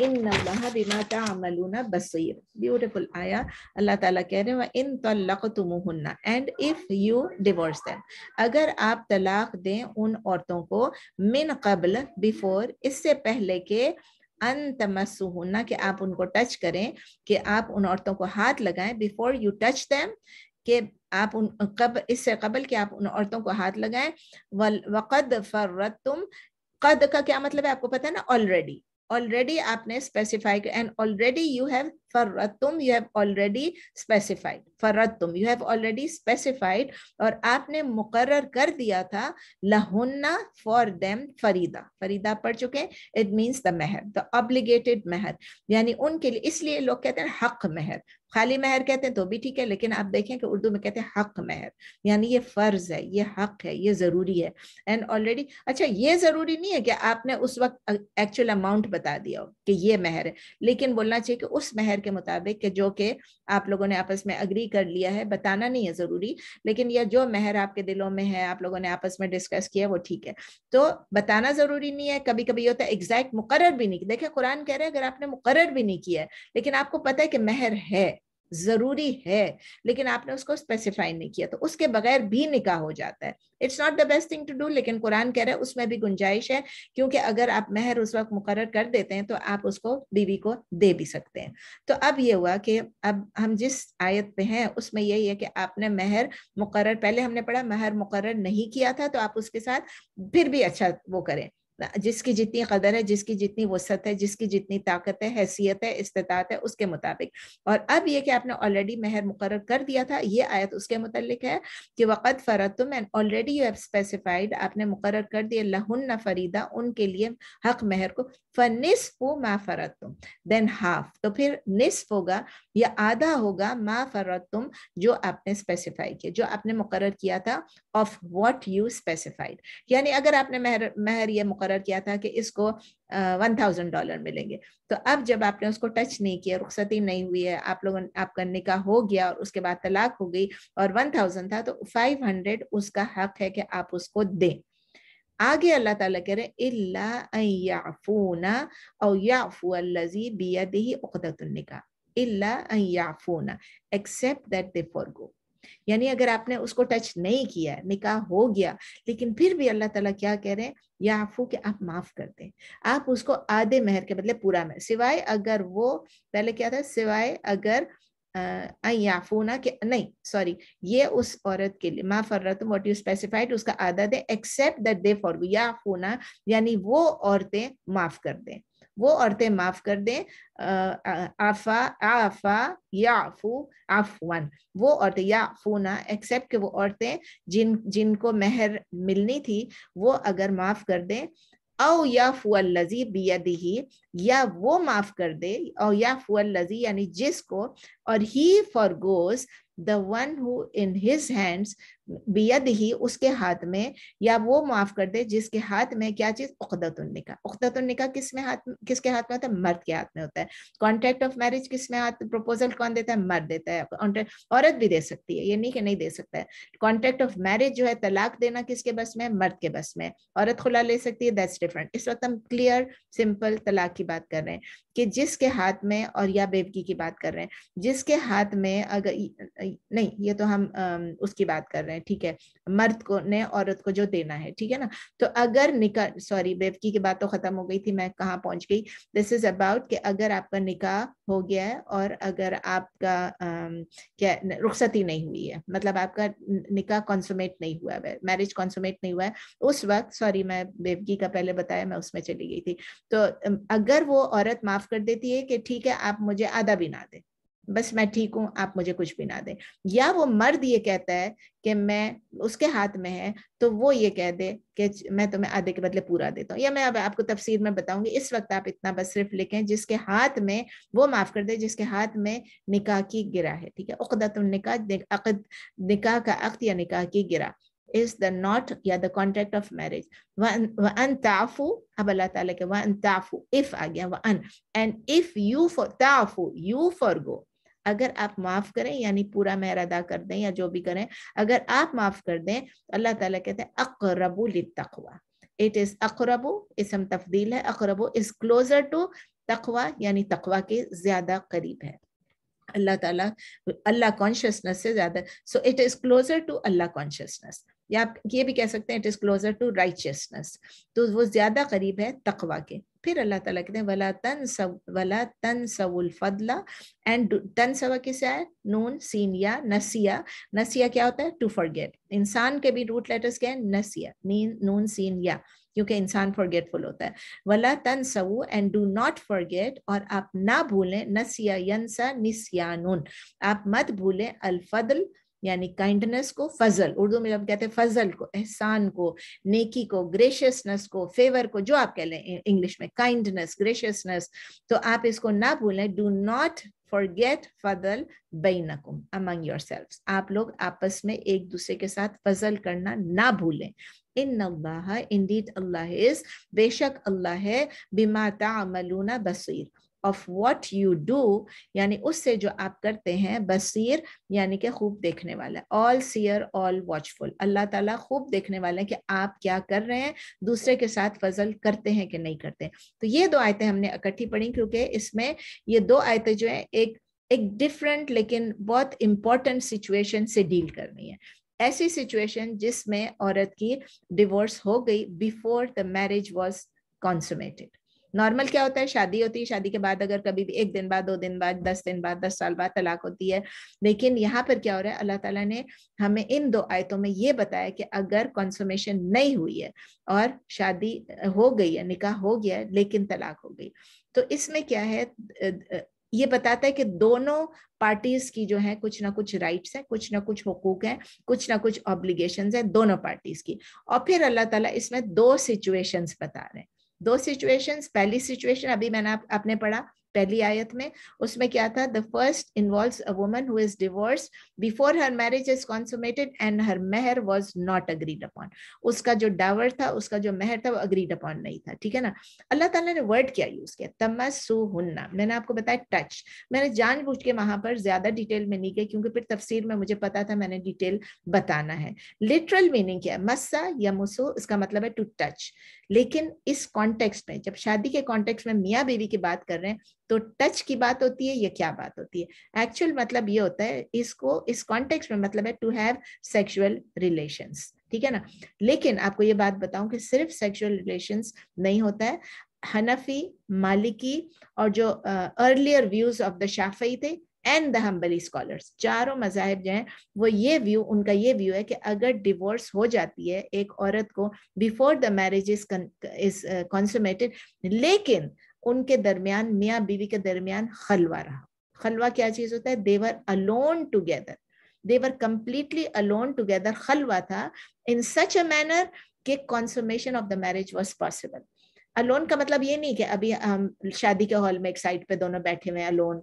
इन बिमा तामलूना बसीर ब्यूटीफुल आया अल्लाह ताला कह रहे हैं इन तलक़तुमुहुन्ना and if you divorce them अगर आप तलाक दें उन औरतों को मिन कबल बिफोर इससे पहले के अन तमस्सुहुन्ना कि आप उनको टच करें कि आप उन औरतों को हाथ लगाएं बिफोर यू टच देम कि आप उन, कब इससे कबल कि आप उन औरतों को हाथ लगाएँ। वक़द फर्रत तुम कद का क्या मतलब है आपको पता है ना? ऑलरेडी ऑलरेडी आपने specify and already you have फर्रतुम you have already specified फर्रतुम यू हैव ऑलरेडी स्पेसिफाइड और आपने मुकर्र कर दिया था, लहुन्ना फॉर देम फरीदा। फरीदा पढ़ चुके it means the mahr the obligated mahr यानी उनके लिए, इसलिए लोग कहते हैं हक महर खाली महर कहते हैं तो भी ठीक है, लेकिन आप देखें कि उर्दू में कहते हैं हक महर। यानी ये फ़र्ज़ है, ये हक है, ये ज़रूरी है। एंड ऑलरेडी अच्छा ये ज़रूरी नहीं है कि आपने उस वक्त एक्चुअल अमाउंट बता दिया हो कि ये महर है। लेकिन बोलना चाहिए कि उस महर के मुताबिक कि जो कि आप लोगों ने आपस में अग्री कर लिया है, बताना नहीं है ज़रूरी, लेकिन यह जो महर आपके दिलों में है, आप लोगों ने आपस में डिस्कस किया, वो ठीक है। तो बताना ज़रूरी नहीं है कभी कभी होता है एग्जैक्ट मुकर भी नहीं। देखिए, कुरान कह रहे हैं, अगर आपने मुकर भी नहीं किया है, लेकिन आपको पता है कि महर है ज़रूरी है, लेकिन आपने उसको स्पेसिफाई नहीं किया तो उसके बगैर भी निकाह हो जाता है। It's not the best thing to do लेकिन कुरान कह रहा है, उसमें भी गुंजाइश है, क्योंकि अगर आप मेहर उस वक्त मुकर कर देते हैं तो आप उसको, बीवी को दे भी सकते हैं। तो अब ये हुआ कि अब हम जिस आयत पे हैं, उसमें यही है कि आपने मेहर मुकर पहले हमने पढ़ा, मेहर मुकर नहीं किया था तो आप उसके साथ फिर भी अच्छा वो करें। जिसकी जितनी कदर है, जिसकी जितनी वसत है, जिसकी जितनी ताकत है, हैसियत है इस्तात है, उसके मुताबिक। और अब ये कि आपने ऑलरेडी महर मुकर कर दिया था, ये आयत उसके मुतलिक है कि वक़्त फ़रतुम and already you have specified आपने मुकर कर दिया लहुन फरीदा, उनके लिए हक महर को, फनिसफु मा फरतुम देन हाफ़ तो फिर निसफ होगा या आधा होगा मा फरतुम जो आपने स्पेसिफाई किया, जो आपने मुकर किया था ऑफ़ व्हाट यू स्पेसिफाइड यानी अगर आपने महर महर ये मुकर मुकर किया था कि इसको वन थाउज़ेंड डॉलर मिलेंगे। तो अब जब आपने उसको टच नहीं किया, रुखसती नहीं हुई है, आप लोगों आपका निकाह हो गया और उसके बाद तलाक हो गई और वन थाउज़ेंड था तो फाइव हंड्रेड उसका हक है कि आप उसको दें। आगे अल्लाह ताला कह रहे इल्ला और याफू अल्लजी बियदिही उक़दतुन निकाह। इल्ला एक्सेप्ट दैट दे फॉरगो यानी अगर आपने उसको टच नहीं किया, निकाह हो गया, लेकिन फिर भी अल्लाह ताला क्या कह रहे हैं? या आफू के आप माफ़ कर दें। आप उसको आधे महर के बदले पूरा महर, सिवाय अगर वो, पहले क्या था? सिवाय अगर याफूना के, नहीं सॉरी ये उस औरत के लिए, मा फर्रत वॉट यू स्पेसिफाइड उसका आधा दे एक्सेप्ट दैट दे फॉर याफूना, यानी वो औरतें माफ़ कर दें। वो औरतें माफ़ कर दें आफा आफा, याफू, आफवन। वो औरतें, याफूना एक्सेप्ट के वो औरतें जिन, जिनको मेहर मिलनी थी, वो अगर माफ़ कर दें, औ या फुअल्लजी बियदिही, या वो माफ़ कर दे और या फुअल्लजी यानी जिसको, और he forgoes the one who in his hands बियद ही उसके हाथ में, या वो माफ़ कर दे जिसके हाथ में क्या चीज़? उकदतुन्निका उकदतुन्निका किसमें हाथ, किसके हाथ में होता है? मर्द के हाथ में होता है। कॉन्ट्रैक्ट ऑफ़ मैरिज किसमें हाथ प्रपोजल कौन देता है? मर्द देता है। औरत भी दे सकती है, ये नहीं कि नहीं दे सकता है। कॉन्ट्रैक्ट ऑफ़ मैरिज जो है, तलाक देना किसके बस में? मर्द के बस में। औरत खुला ले सकती है दैट्स डिफरेंट इस वक्त हम क्लियर सिंपल तलाक की बात कर रहे हैं कि जिसके हाथ में, और या बेबकी की बात कर रहे हैं, जिसके हाथ में अगर नहीं, ये तो हम उसकी बात कर रहे हैं। ठीक है? मर्द को ने औरत को जो देना है, ठीक है ना? तो अगर निकाह सॉरी बेवकी की बात तो खत्म हो गई थी, मैं कहाँ पहुँच गई? दिस इज़ अबाउट कि अगर आपका निकाह हो गया है और अगर आपका क्या रुखसती नहीं हुई है मतलब आपका निकाह कॉन्सुमेट नहीं हुआ है मैरिज कॉन्सुमेट नहीं हुआ है, उस वक्त सॉरी मैं बेवकी का पहले बताया, मैं उसमें चली गई थी। तो अगर वो औरत माफ़ कर देती है कि ठीक है, आप मुझे आधा भी ना दें बस मैं ठीक हूँ, आप मुझे कुछ भी ना दें। या वो मर्द ये कहता है कि मैं, उसके हाथ में है तो वो ये कह दे कि मैं तुम्हें आधे के बदले पूरा देता हूँ। या मैं अब आपको तफसीर में बताऊँगी, इस वक्त आप इतना बस सिर्फ़ लिखें, जिसके हाथ में, वो माफ़ कर दे, जिसके हाथ में निकाह की गिरा है, ठीक है? उकदत निकाह निकाह का अक्त या निकाह की गिरा। Is the not, या the contract of marriage वन ताफू, अब अल्लाह ताला के वन ताफू, इफ़ आ गया वन and if you for, ताफू, you forgo अगर आप माफ़ करें, यानी पूरा मेहर अदा कर दें या जो भी करें, अगर आप माफ़ कर दें तो अल्लाह ताला कहते हैं, अकरबू तकवा इट इज़ अकरबू, इसम तफदील है, अकरबू इज़ क्लोजर टू तकवा, यानी तकवा के ज़्यादा करीब है। अल्लाह ताला, अल्लाह कॉन्शियसनेस से ज़्यादा so it is closer to Allah consciousness या आप ये भी कह सकते हैं it is closer to righteousness तो वो ज़्यादा करीब है तकवा के। फिर अल्लाह ताला कहते हैं, वला तन सब वला तन सवुल फदला। एंड तन सवा किसे आए नून सीन या नसिया। नसिया क्या होता है? टू फॉरगेट इंसान के भी रूट लेटर्स क्या है? नसिया। नीन, नून सीन या। क्योंकि इंसान फॉरगेटफुल होता है। वला तन सवु एंड डू नॉट फॉरगेट और आप ना भूलें नसिया यंसा निस्यानुन आप मत भूलें अल यानी काइंडनेस को, फजल, उर्दू में जब कहते हैं फजल को, एहसान को, नेकी को ग्रेशियसनेस को फेवर को, जो आप कह लें इंग्लिश में काइंडनेस ग्रेशियसनेस तो आप इसको ना भूलें डू नॉट फॉरगेट फजल बैनकुम अमंग योर आप लोग आपस में एक दूसरे के साथ फजल करना ना भूलें। इन अल्लाह इंडीड अल्लाह इज़ बेशक अल्लाह है, बिमा तामलूना बसीर। ऑफ़ वॉट यू डू यानी उससे जो आप करते हैं बसीर यानी कि खूब देखने वाला all seer all watchful Allah ताला खूब देखने वाले हैं कि आप क्या कर रहे हैं, दूसरे के साथ फजल करते हैं कि नहीं करते। तो ये दो आयतें हमने इकट्ठी पढ़ी, क्योंकि इसमें ये दो आयतें जो है, एक एक डिफरेंट लेकिन बहुत इंपॉर्टेंट सिचुएशन से डील करनी है। ऐसी सिचुएशन जिसमें औरत की डिवोर्स हो गई before the marriage was consummated normal क्या होता है? शादी होती है, शादी के बाद अगर कभी भी एक दिन बाद, दो दिन बाद, दस दिन बाद, दस साल बाद तलाक होती है। लेकिन यहाँ पर क्या हो रहा है? अल्लाह ताला ने हमें इन दो आयतों में ये बताया कि अगर कॉन्सोमेशन नहीं हुई है और शादी हो गई है, निकाह हो गया है, लेकिन तलाक हो गई। तो इसमें क्या है? ये बताता है कि दोनों पार्टीज़ की जो है, कुछ ना कुछ राइट्स है, कुछ ना कुछ हुकूक है, कुछ ना कुछ ऑब्लिगेशंस है दोनों पार्टीज़ की। और फिर अल्लाह ताला इसमें दो सिचुएशंस बता रहे हैं। दो सिचुएशंस पहली सिचुएशन अभी मैंने आप, आपने पढ़ा पहली आयत में उसमें क्या था? The first involve a woman who is divorce before her marriage is consummated and her mehr was not agreed upon उसका जो डावर था उसका जो मेहर था वो अग्रीड अपॉन नहीं था ठीक है ना? अल्लाह ताला ने वर्ड क्या यूज़ किया? तमसु हुन्ना मैंने आपको बताया टच मैंने जानबूझ के वहाँ पर ज़्यादा डिटेल में नहीं गई क्योंकि फिर तफसीर में मुझे पता था मैंने डिटेल बताना है। लिटरल मीनिंग क्या है? मस्सा या मुसो इसका मतलब है टू टच लेकिन इस कॉन्टेक्स्ट में, जब शादी के कॉन्टेक्स्ट में मियाँ बीवी की बात कर रहे हैं तो टच की बात होती है, ये क्या बात होती है? एक्चुअल मतलब ये होता है, इसको, इस कॉन्टेक्स्ट में मतलब है टू हैव सेक्सुअल रिलेशंस ठीक है ना? लेकिन आपको ये बात बताऊँ कि सिर्फ़ सेक्सुअल रिलेशंस नहीं होता है। हनफी, मालिकी और जो earlier views of the Shafi'i थे एंड द हम्बली स्कॉलर्स चारों मजाहब जो हैं, वो ये व्यू उनका ये व्यू है कि अगर डिवोर्स हो जाती है, एक औरत को before the marriage is is consummated लेकिन उनके दरमियान, मियाँ बीवी के दरमियान खलवा रहा। खलवा क्या चीज़ होता है? There alone together there completely alone together खलवा था इन सच अ मैनर कि consummation of the marriage was possible alone का मतलब ये नहीं कि अभी हम शादी के हॉल में एक साइड पे दोनों बैठे हुए अलोन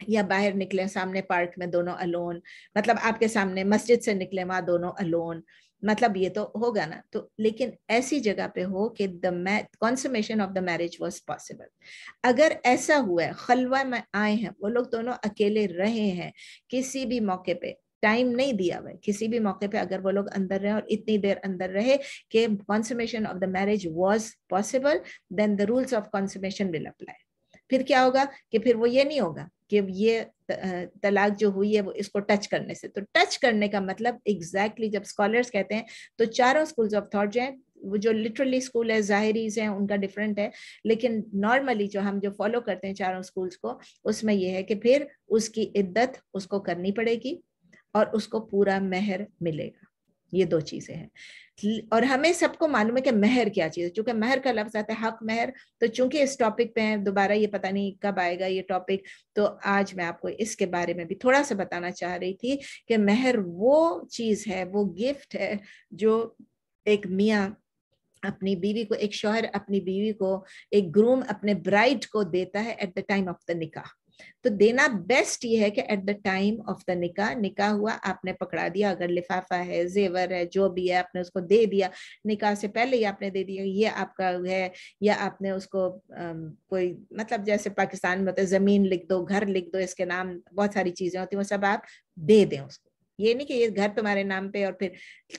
या बाहर निकले, सामने पार्क में दोनों अलोन मतलब आपके सामने मस्जिद से निकले वहाँ दोनों अलोन मतलब ये तो होगा ना। तो लेकिन ऐसी जगह पे हो कि the consummation of the marriage was possible अगर ऐसा हुआ है, खलवा में आए हैं, वो लोग दोनों अकेले रहे हैं, किसी भी मौके पे टाइम नहीं दिया हुआ किसी भी मौके पे अगर वो लोग अंदर रहे और इतनी देर अंदर रहे कि consummation of the marriage was possible then the rules of consummation will apply फिर क्या होगा कि फिर वो ये नहीं होगा कि ये तलाक जो हुई है वो इसको टच करने से। तो टच करने का मतलब एग्जैक्टली exactly जब स्कॉलर्स कहते हैं तो चारों स्कूल्स ऑफ़ थॉट जो है, वो जो लिटरली स्कूल है जाहिरीज है, उनका डिफरेंट है। लेकिन नॉर्मली जो हम जो फॉलो करते हैं चारों स्कूल्स को, उसमें ये है कि फिर उसकी इद्दत उसको करनी पड़ेगी और उसको पूरा मेहर मिलेगा। ये दो चीज़ें हैं। और हमें सबको मालूम है कि मेहर क्या चीज़ है। चूँकि महर का लफ्ज आता है हक मेहर तो चूँकि इस टॉपिक पे है, दोबारा ये पता नहीं कब आएगा ये टॉपिक तो आज मैं आपको इसके बारे में भी थोड़ा सा बताना चाह रही थी कि महर वो चीज़ है, वो गिफ्ट है, जो एक मियाँ अपनी बीवी को, एक शोहर अपनी बीवी को, एक ग्रूम अपने ब्राइड को देता है at the time of the nikah तो देना बेस्ट ये है कि at the time of the nikah निकाह हुआ, आपने पकड़ा दिया, अगर लिफाफा है, जेवर है, जो भी है, आपने उसको दे दिया निकाह से पहले ही आपने दे दिया, ये आपका है, या आपने उसको कोई मतलब जैसे पाकिस्तान में होते ज़मीन लिख दो, घर लिख दो, इसके नाम, बहुत सारी चीज़ें होती हैं, वो सब आप दे दें उसको। ये नहीं कि ये घर तुम्हारे नाम पे और फिर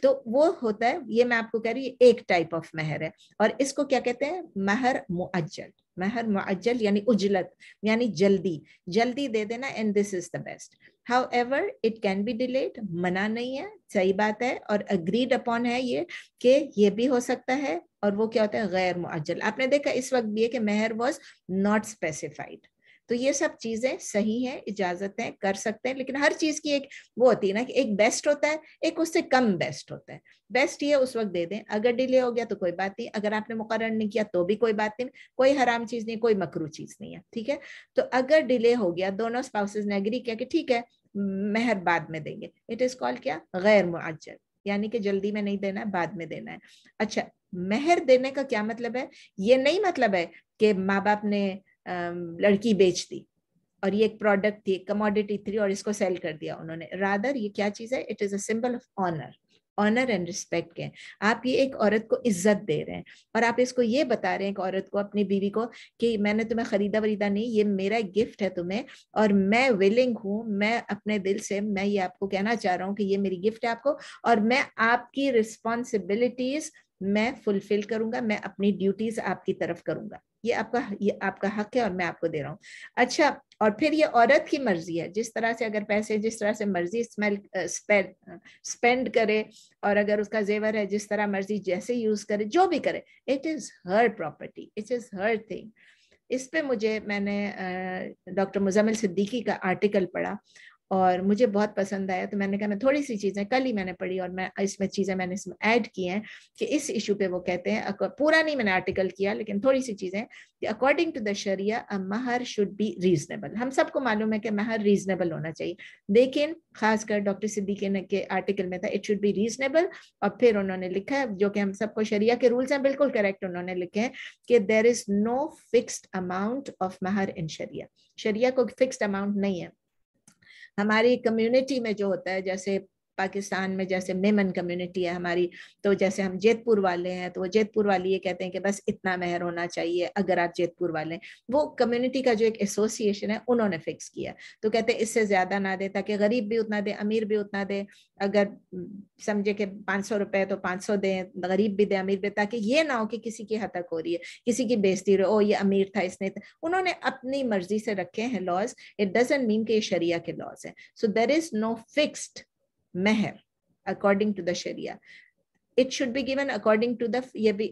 तो वो होता है, ये मैं आपको कह रही हूँ, एक टाइप ऑफ़ महर है। और इसको क्या कहते हैं? महर मुअज्जल। महर मुअज्जल यानी उजलत यानी जल्दी जल्दी दे देना and this is the best however it can be delayed मना नहीं है सही बात है और अग्रीड अपॉन है ये कि ये भी हो सकता है और वो क्या होता है गैर मुअज्जल आपने देखा इस वक्त भी है कि मेहर वॉज़ नॉट स्पेसिफाइड तो ये सब चीज़ें सही है, इजाज़त है, कर सकते हैं, लेकिन हर चीज़ की एक वो होती है ना कि एक बेस्ट होता है, एक उससे कम बेस्ट होता है। बेस्ट ये उस वक्त दे दें, अगर डिले हो गया तो कोई बात नहीं, अगर आपने मुकर नहीं किया तो भी कोई बात नहीं, कोई हराम चीज़ नहीं कोई मकरू चीज़ नहीं है, ठीक है? तो अगर डिले हो गया, दोनों स्पाउसेस ने एग्री किया कि ठीक है, मेहर बाद में देंगे। इट इज़ कॉल्ड क्या? गैर मुआजल यानी कि जल्दी में नहीं देना है, बाद में देना है। अच्छा मेहर देने का क्या मतलब है? ये नहीं मतलब है कि माँ बाप ने लड़की बेच दी और ये एक प्रोडक्ट थी कमोडिटी थी और इसको सेल कर दिया उन्होंने। रादर ये क्या चीज़ है? It is a symbol of honour honour and respect के आप ये एक औरत को इज़्ज़त दे रहे हैं और आप इसको ये बता रहे हैं एक औरत को, अपनी बीवी को, कि मैंने तुम्हें खरीदा वरीदा नहीं, ये मेरा गिफ्ट है तुम्हें और मैं विलिंग हूँ, मैं अपने दिल से, मैं ये आपको कहना चाह रहा हूँ कि ये मेरी गिफ्ट है आपको और मैं आपकी रिस्पॉन्सिबिलिटीज मैं फुलफिल करूँगा, मैं अपनी ड्यूटीज़ आपकी तरफ़ करूँगा। ये आपका ये आपका हक है और मैं आपको दे रहा हूँ। अच्छा और फिर ये औरत की मर्ज़ी है। जिस तरह से अगर पैसे, जिस तरह से मर्ज़ी स्मेल स्पेंड करे और अगर उसका जेवर है, जिस तरह मर्ज़ी जैसे यूज़ करे, जो भी करे it is her property it is her thing इस पे मुझे मैंने डॉक्टर मुजम्मिल सिद्दीकी का आर्टिकल पढ़ा और मुझे बहुत पसंद आया तो मैंने कहा, मैं थोड़ी सी चीज़ें कल ही मैंने पढ़ी और मैं इसमें चीज़ें मैंने इसमें ऐड की हैं कि इस इशू पे वो कहते हैं पूरा नहीं मैंने आर्टिकल किया, लेकिन थोड़ी सी चीज़ें कि according to the sharia a mahr should be reasonable हम सबको मालूम है कि महर रीजनेबल होना चाहिए। लेकिन खासकर डॉक्टर सिद्दीकी ने के आर्टिकल में था इट शुड बी रीजनेबल और फिर उन्होंने लिखा है, जो कि हम सबको शरिया के रूल्स हैं, बिल्कुल करेक्ट उन्होंने लिखे हैं कि there is no fixed amount of Mahar in शरिया शरिया को फिक्स्ड अमाउंट नहीं है। हमारी कम्युनिटी में जो होता है जैसे पाकिस्तान में जैसे मेमन कम्युनिटी है हमारी तो जैसे हम जेतपुर वाले हैं तो वो जेतपुर वाले ये कहते हैं कि बस इतना मेहर होना चाहिए अगर आप जेतपुर वाले हैं। वो कम्युनिटी का जो एक एसोसिएशन है, उन्होंने फिक्स किया। तो कहते हैं, इससे ज़्यादा ना दे, ताकि गरीब भी उतना दे, अमीर भी उतना दे। अगर समझे कि पाँच सौ रुपए तो पाँच सौ दे, गरीब भी दे, अमीर भी ताकि ये ना हो कि किसी की हतक हो रही है, किसी की बेजती रहे ओ, ये अमीर था, इसने उन्होंने अपनी मर्ज़ी से रखे हैं लॉज इट डजेंट मीन के ये शरिया के लॉज है। So there is no fixed meher according to the sharia it should be given according to the ये भी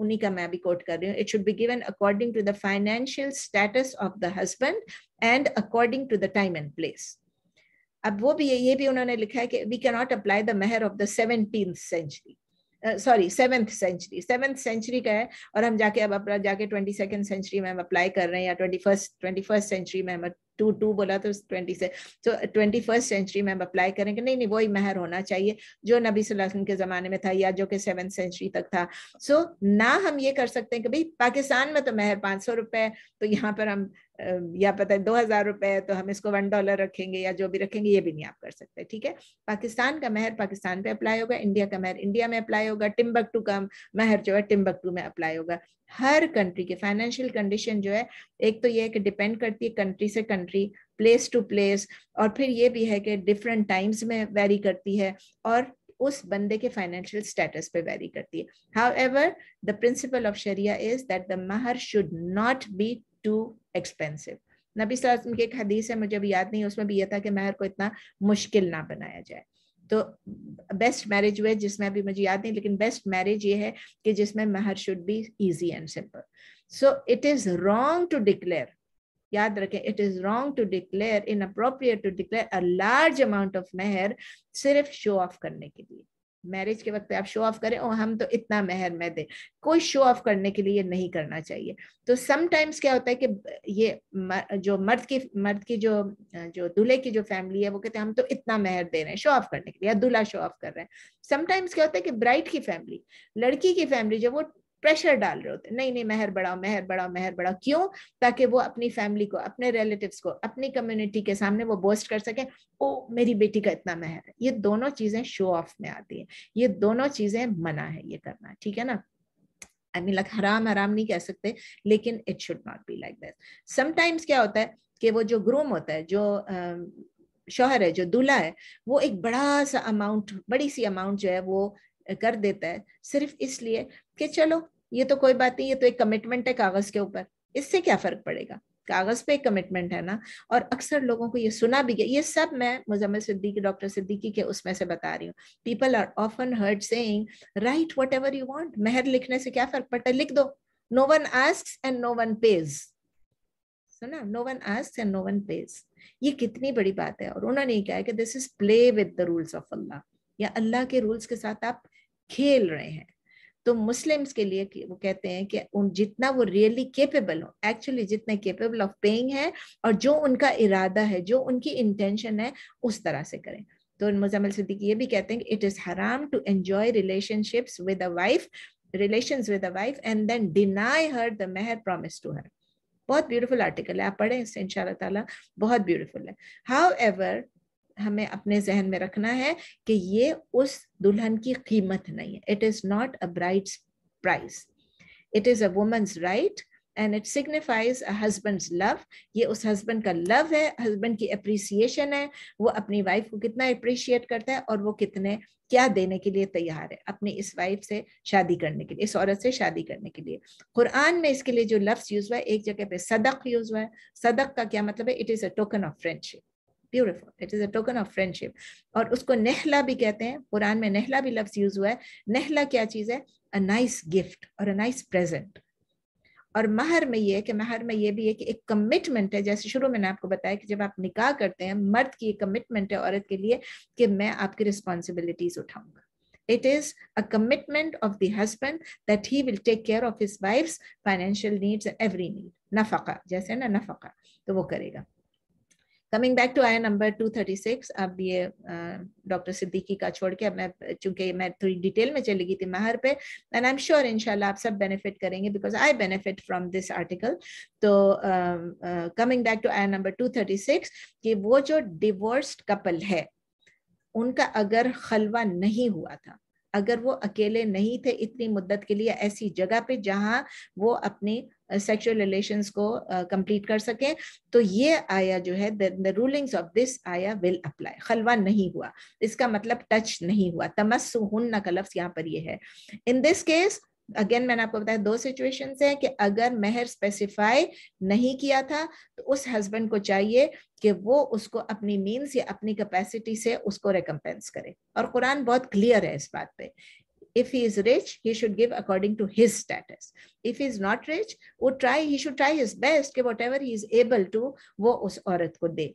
उन्हीं का मैं भी कोट कर रही हूँ it should be given according to the financial status of the husband and according to the time and place अब वो भी ये भी उन्होंने लिखा है कि we cannot apply the meher of the 17th century sorry seventh century seventh century का है और हम जाके अब अपना जाके ट्वेंटी सेकेंड सेंचुरी में हम अप्लाई कर रहे हैं या twenty first twenty first century में हम टू टू बोला तो ट्वेंटी से। तो ट्वेंटी फ़र्स्ट सेंचुरी में हम अप्लाई करेंगे। नहीं नहीं वही महर होना चाहिए जो नबी वसल्लम के ज़माने में था या जो कि सेवन सेंचुरी तक था। सो so, ना हम ये कर सकते हैं कि भाई पाकिस्तान में तो महर पाँच सौ रुपये तो यहाँ पर हम या पता है दो हज़ार रुपए तो हम इसको वन डॉलर रखेंगे या जो भी रखेंगे ये भी नहीं आप कर सकते ठीक है? पाकिस्तान का महर पाकिस्तान पे अप्लाई होगा इंडिया का महर इंडिया में अप्लाई होगा टिम्बकटू का महर जो है टिम्बकटू में अप्लाई होगा। हर कंट्री के फाइनेंशियल कंडीशन जो है, एक तो ये है कि डिपेंड करती है कंट्री से कंट्री प्लेस टू प्लेस और फिर ये भी है कि डिफरेंट टाइम्स में वेरी करती है, और उस बंदे के फाइनेंशियल स्टेटस पे वेरी करती है। However the principle of Sharia is that the mahr should not be too expensive नबी वसल्लम की एक हदीस है, मुझे भी याद नहीं, उसमें भी यह था कि महर को इतना मुश्किल ना बनाया जाए। तो बेस्ट मैरिज हुए जिसमें अभी मुझे याद नहीं, लेकिन बेस्ट मैरिज ये है कि जिसमें mahr should be easy and simple so it is wrong to declare याद रखें it is wrong to declare inappropriate to declare a large amount of mehr सिर्फ़ शो ऑफ़ करने के लिए। मैरिज के वक्त आप शो ऑफ़ करें और हम तो इतना मेहर में दे। कोई शो ऑफ़ करने के लिए नहीं करना चाहिए। तो समटाइम्स क्या होता है कि ये जो मर्द की मर्द की जो जो दूल्हे की जो फैमिली है, वो कहते हैं, हम तो इतना मेहर दे रहे हैं शो ऑफ़ करने के लिए दूल्हा शो ऑफ़ कर रहे हैं। समटाइम्स क्या होता है कि ब्राइट की फैमिली लड़की की फैमिली जो वो प्रेशर डाल रहे होते नहीं नहीं, मेहर बढ़ाओ मेहर बढ़ाओ मेहर बढ़ाओ। क्यों? ताकि वो अपनी फैमिली को, अपने रिलेटिव्स को, अपनी कम्युनिटी के सामने वो बोस्ट कर सके। ओ, मेरी बेटी का इतना मेहर है। ये दोनों चीज़ें शो ऑफ़ में आती है। ये दोनों चीज़ें मना है ये करना, ठीक है ना? आई मीन लाइक हराम हराम नहीं कह सकते, लेकिन it should not be like that sometimes क्या होता है कि वो जो ग्रूम होता है, जो शोहर है, जो दूल्हा है, वो एक बड़ा सा अमाउंट बड़ी सी अमाउंट जो है वो कर देता है, सिर्फ़ इसलिए कि चलो ये तो कोई बात नहीं, ये तो एक कमिटमेंट है कागज़ के ऊपर। इससे क्या फ़र्क पड़ेगा? कागज़ पे एक कमिटमेंट है ना? और अक्सर लोगों को ये सुना भी गया, ये सब मैं मुजम्मिल सिद्दीकी, डॉक्टर सिद्दीकी के उसमें से बता रही हूँ। People are often heard saying right whatever you want mehr लिखने से क्या फ़र्क पड़ता है? लिख दो। No one ask and no one pays सुना? No one ask and no one pays ये कितनी बड़ी बात है। और उन्होंने ये कहा कि this is play with the rules of Allah या अल्लाह के रूल्स के साथ आप खेल रहे हैं। तो मुस्लिम्स के लिए वो कहते हैं कि उन जितना वो रियली केपेबल हो एक्चुअली जितने केपेबल ऑफ़ पेइंग है और जो उनका इरादा है, जो उनकी इंटेंशन है, उस तरह से करें। तो मुजम्मिल सिद्दीकी ये भी कहते हैं कि it is haram to enjoy relationships with a wife relations विद a wife and then deny her the meher promised to her बहुत ब्यूटीफुल आर्टिकल है, आप पढ़ें इससे ताला, बहुत ब्यूटीफुल है। हाउ एवर हमें अपने जहन में रखना है कि ये उस दुल्हन की कीमत नहीं है। It is not a bride's price it is a women's right and it signifies a husband's love ये उस हस्बैंड का लव है हस्बैंड की अप्रिसिएशन है। वो अपनी वाइफ को कितना अप्रिशिएट करता है और वो कितने, क्या देने के लिए तैयार है? अपनी इस वाइफ से शादी करने के लिए, इस औरत से शादी करने के लिए। कुरान में इसके लिए जो लफ्ज यूज़ हुआ है, एक जगह पे सदक यूज़ हुआ है। सदक का क्या मतलब है? It is a token of friendship beautiful it is a token of friendship और उसको नेहला भी कहते हैं। कुरान में नेहला भी लफ्ज यूज़ हुआ है। नेहला क्या चीज़ है? अ नाइस गिफ्ट और अ नाइस प्रेजेंट और महर में ये कि महर में ये भी है कि एक कमिटमेंट है। जैसे शुरू में आपको बताया कि जब आप निकाह करते हैं, मर्द की एक कमिटमेंट है औरत के लिए कि मैं आपकी रिस्पॉन्सिबिलिटीज उठाऊँगा। Is a commitment of the husband that he will take care of his wife's financial needs and every need nafaka जैसे ना नफका तो वो करेगा। कमिंग बैक टू आई नंबर 236 अब ये डॉक्टर सिद्दीकी का छोड़ के अब मैं, चूँकि मैं थोड़ी डिटेल में चली गई थी महर पे एंड आई एम श्योर इंशाल्लाह आप सब बेनिफिट करेंगे because I benefit from this article तो कमिंग बैक टू आई नंबर 236 कि वो जो डिवोर्स्ड कपल है, उनका अगर खलवा नहीं हुआ था, अगर वो अकेले नहीं थे इतनी मुद्दत के लिए ऐसी जगह पे जहाँ वो अपनी सेक्सुअल रिलेशंस को कंप्लीट uh, कर सके तो ये आया जो है रूलिंग्स ऑफ़ दिस आया विल अप्लाई खलवा नहीं हुआ। इसका मतलब टच नहीं हुआ। तमस्सु हुन का लफ्ज यहाँ पर ये है। इन दिस केस अगेन मैंने आपको बताया दो सिचुएशन है कि अगर मेहर स्पेसिफाई नहीं किया था तो उस हस्बैंड को चाहिए कि वो उसको अपनी मीन्स या अपनी कैपेसिटी से उसको रिकम्पेंस करे। और कुरान बहुत क्लियर है इस बात पे। If he is rich, he should give according to his status. If he is not rich would try, he should try his best कि whatever he is able to वो उस औरत को दे।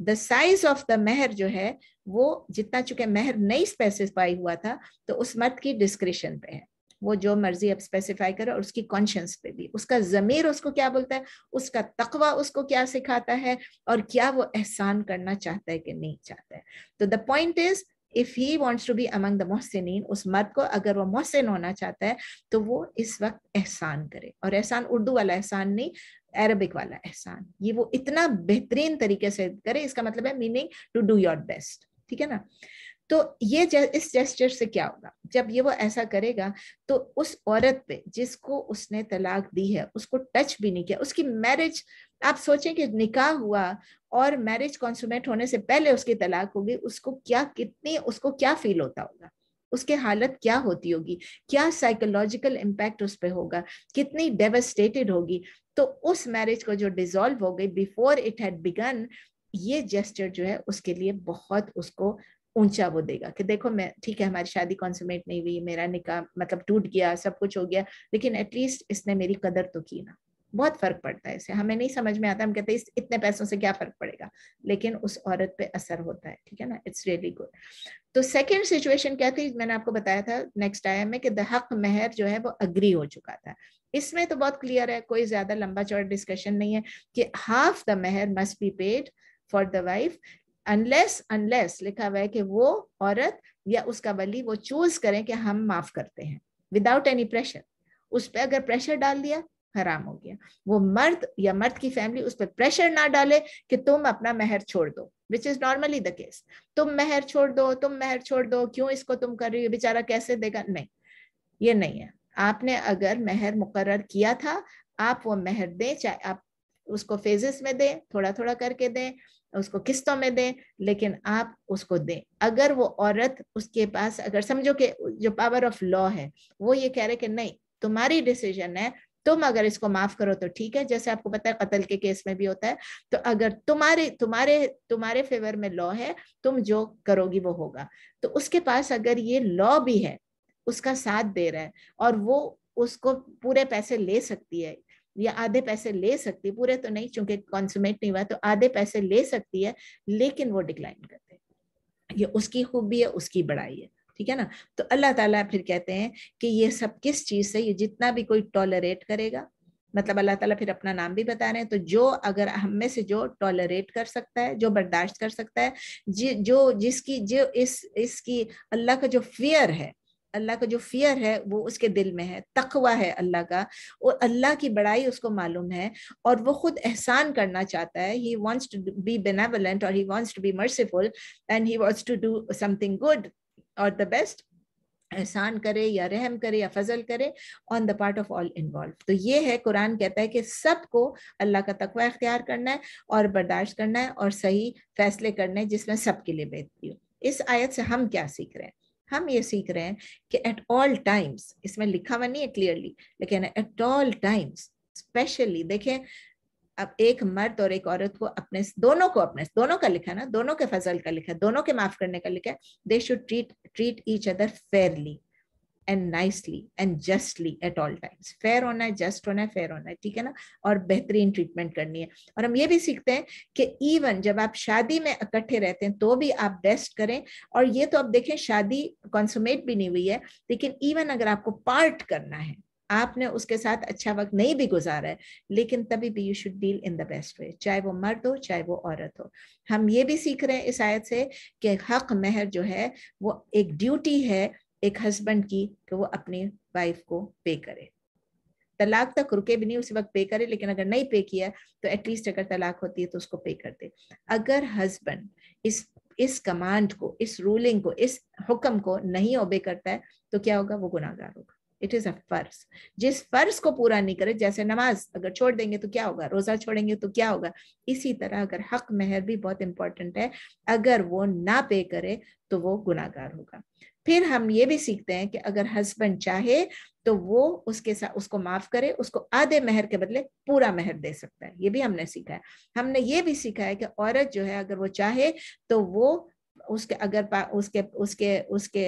The size of the mehr जो है, वो जितना चुके मेहर नहीं स्पेसिफाई हुआ था तो उस मर्द की डिस्क्रिप्शन पे है। वो जो मर्ज़ी अब स्पेसिफाई करे और उसकी कॉन्शियंस पे भी। उसका जमीर उसको क्या बोलता है? उसका तकवा उसको क्या सिखाता है? और क्या वो एहसान करना चाहता है कि नहीं चाहता है? तो the point is if he wants to be among the mohsin उस मर्द को अगर वो मोहसिन होना चाहता है तो वो इस वक्त एहसान करे। और एहसान उर्दू वाला एहसान नहीं, अरबिक वाला एहसान। ये वो इतना बेहतरीन तरीके से करे, इसका मतलब है meaning to do your best ठीक है ना? तो ये इस जेस्टर से क्या होगा? जब ये वो ऐसा करेगा तो उस औरत पे जिसको उसने तलाक दी है, उसको टच भी नहीं किया, उसकी मैरिज आप सोचें कि निकाह हुआ और मैरिज कॉन्सुमेट होने से पहले उसकी तलाक होगी, उसको क्या कितनी, उसको क्या फील होता होगा? उसके हालत क्या होती होगी? क्या साइकोलॉजिकल इम्पैक्ट उस पर होगा? कितनी डेवस्टेटेड होगी? तो उस मैरिज को जो डिजोल्व हो गई बिफोर इट हैड बिगन ये जेस्टर जो है, उसके लिए बहुत उसको ऊँचा वो देगा कि देखो मैं, ठीक है, हमारी शादी कॉन्सुमेट नहीं हुई, मेरा निकाह मतलब टूट गया, सब कुछ हो गया, लेकिन एटलीस्ट इसने मेरी कदर तो की ना। बहुत फ़र्क पड़ता है इसे हमें नहीं समझ में आता, हम कहते हैं इतने पैसों से क्या फ़र्क पड़ेगा? लेकिन उस औरत पे असर होता है, ठीक है ना? इट्स रियली गुड तो सेकेंड सिचुएशन क्या थी? मैंने आपको बताया था नेक्स्ट टाइम में कि द हक मेहर जो है वो अग्री हो चुका था। इसमें तो बहुत क्लियर है, कोई ज़्यादा लंबा चौड़ा डिस्कशन नहीं है कि half the mehr must be paid for the wife unless unless लिखा हुआ है कि वो औरत या उसका वली वो चूज़ करें कि हम माफ़ करते हैं विदाउट एनी प्रेशर उस पर अगर प्रेशर डाल दिया, हराम हो गया। वो मर्द या मर्द की फैमिली उस पर प्रेशर ना डाले कि तुम अपना मेहर छोड़ दो which is normally the case तुम मेहर छोड़ दो, तुम मेहर छोड़ दो, क्यों इसको तुम कर रही हो? बेचारा कैसे देगा? नहीं, ये नहीं है। आपने अगर मेहर मुकर किया था, आप वो मेहर दें, चाहे आप उसको फेजेस में दें थोड़ा थोड़ा करके दें उसको किस्तों में दें, लेकिन आप उसको दें। अगर वो औरत उसके पास, अगर समझो कि जो पावर ऑफ़ लॉ है, वो ये कह रहे कि नहीं, तुम्हारी डिसीज़न है, तुम अगर इसको माफ़ करो तो ठीक है, जैसे आपको पता है कत्ल के केस में भी होता है तो अगर तुम्हारे तुम्हारे तुम्हारे फेवर में लॉ है, तुम जो करोगी वो होगा। तो उसके पास अगर ये लॉ भी है, उसका साथ दे रहा है, और वो उसको पूरे पैसे ले सकती है या आधे पैसे ले सकती है, पूरे तो नहीं, चूँकि कॉन्सुमेट नहीं हुआ तो आधे पैसे ले सकती है, लेकिन वो डिक्लाइन करते हैं। ये उसकी खूबी है, उसकी बड़ाई है, ठीक है ना? तो अल्लाह ताला फिर कहते हैं कि ये सब किस चीज़ से, ये जितना भी कोई टॉलरेट करेगा मतलब अल्लाह ताला फिर अपना नाम भी बता रहे हैं तो जो अगर हम में से जो टॉलरेट कर सकता है, जो बर्दाश्त कर सकता है, जो जिसकी, जो इस, इसकी अल्लाह का जो फियर है अल्लाह का जो फियर है, वो उसके दिल में है। तकवा है अल्लाह का और अल्लाह की बड़ाई उसको मालूम है और वो खुद एहसान करना चाहता है। He wants to be benevolent और he wants to be merciful and he wants to do something good और द बेस्ट एहसान करे या रहम करे या फजल करे on the part of all involved तो ये है, कुरान कहता है कि सबको अल्लाह का तकवा इख्तियार करना है और बर्दाश्त करना है और सही फैसले करने हैं जिसमें सबके लिए बेहतरी हो। इस आयत से हम क्या सीख रहे हैं? हम ये सीख रहे हैं कि एट ऑल टाइम्स इसमें लिखा हुआ नहीं है क्लियरली लेकिन एट ऑल टाइम्स स्पेशली देखें, अब एक मर्द और एक औरत को अपने दोनों को अपने दोनों का लिखा ना, दोनों के फजल का लिखा, दोनों के माफ़ करने का लिखा they should treat treat each other fairly and nicely and justly at all times fair होना है जस्ट होना है फेयर होना है ठीक है ना? और बेहतरीन ट्रीटमेंट करनी है। और हम ये भी सीखते हैं कि इवन जब आप शादी में इकट्ठे रहते हैं तो भी आप बेस्ट करें। और ये तो आप देखें, शादी कॉन्सुमेट भी नहीं हुई है, लेकिन इवन अगर आपको पार्ट करना है, आपने उसके साथ अच्छा वक्त नहीं भी गुजारा है, लेकिन तभी भी you should deal in the best way चाहे वो मर्द हो, चाहे वो औरत हो। हम ये भी सीख रहे हैं इस आयत से कि हक, महर जो है, वो एक ड्यूटी है एक हस्बैंड की कि वो अपनी वाइफ को पे करे। तलाक तक रुके भी नहीं, उसी वक्त पे करे, लेकिन अगर नहीं पे किया तो एटलीस्ट अगर तलाक होती है तो उसको पे कर दे। अगर हस्बैंड इस इस कमांड को, इस रूलिंग को, इस हुक्म को नहीं ओबे करता है तो क्या होगा? वो गुनागार होगा। इट इज़ अ फ़र्ज़ जिस फ़र्ज़ को पूरा नहीं करे, जैसे नमाज़ अगर छोड़ देंगे तो क्या होगा? रोजा छोड़ेंगे तो क्या होगा? इसी तरह अगर हक, मेहर भी बहुत इंपॉर्टेंट है। अगर वो ना पे करे तो वो गुनागार होगा। फिर हम ये भी सीखते हैं कि अगर हस्बैंड चाहे तो वो उसके साथ उसको माफ़ करे, उसको आधे मेहर के बदले पूरा मेहर दे सकता है। ये भी हमने सीखा है। हमने ये भी सीखा है कि औरत जो है, अगर वो चाहे तो वो उसके, अगर उसके उसके उसके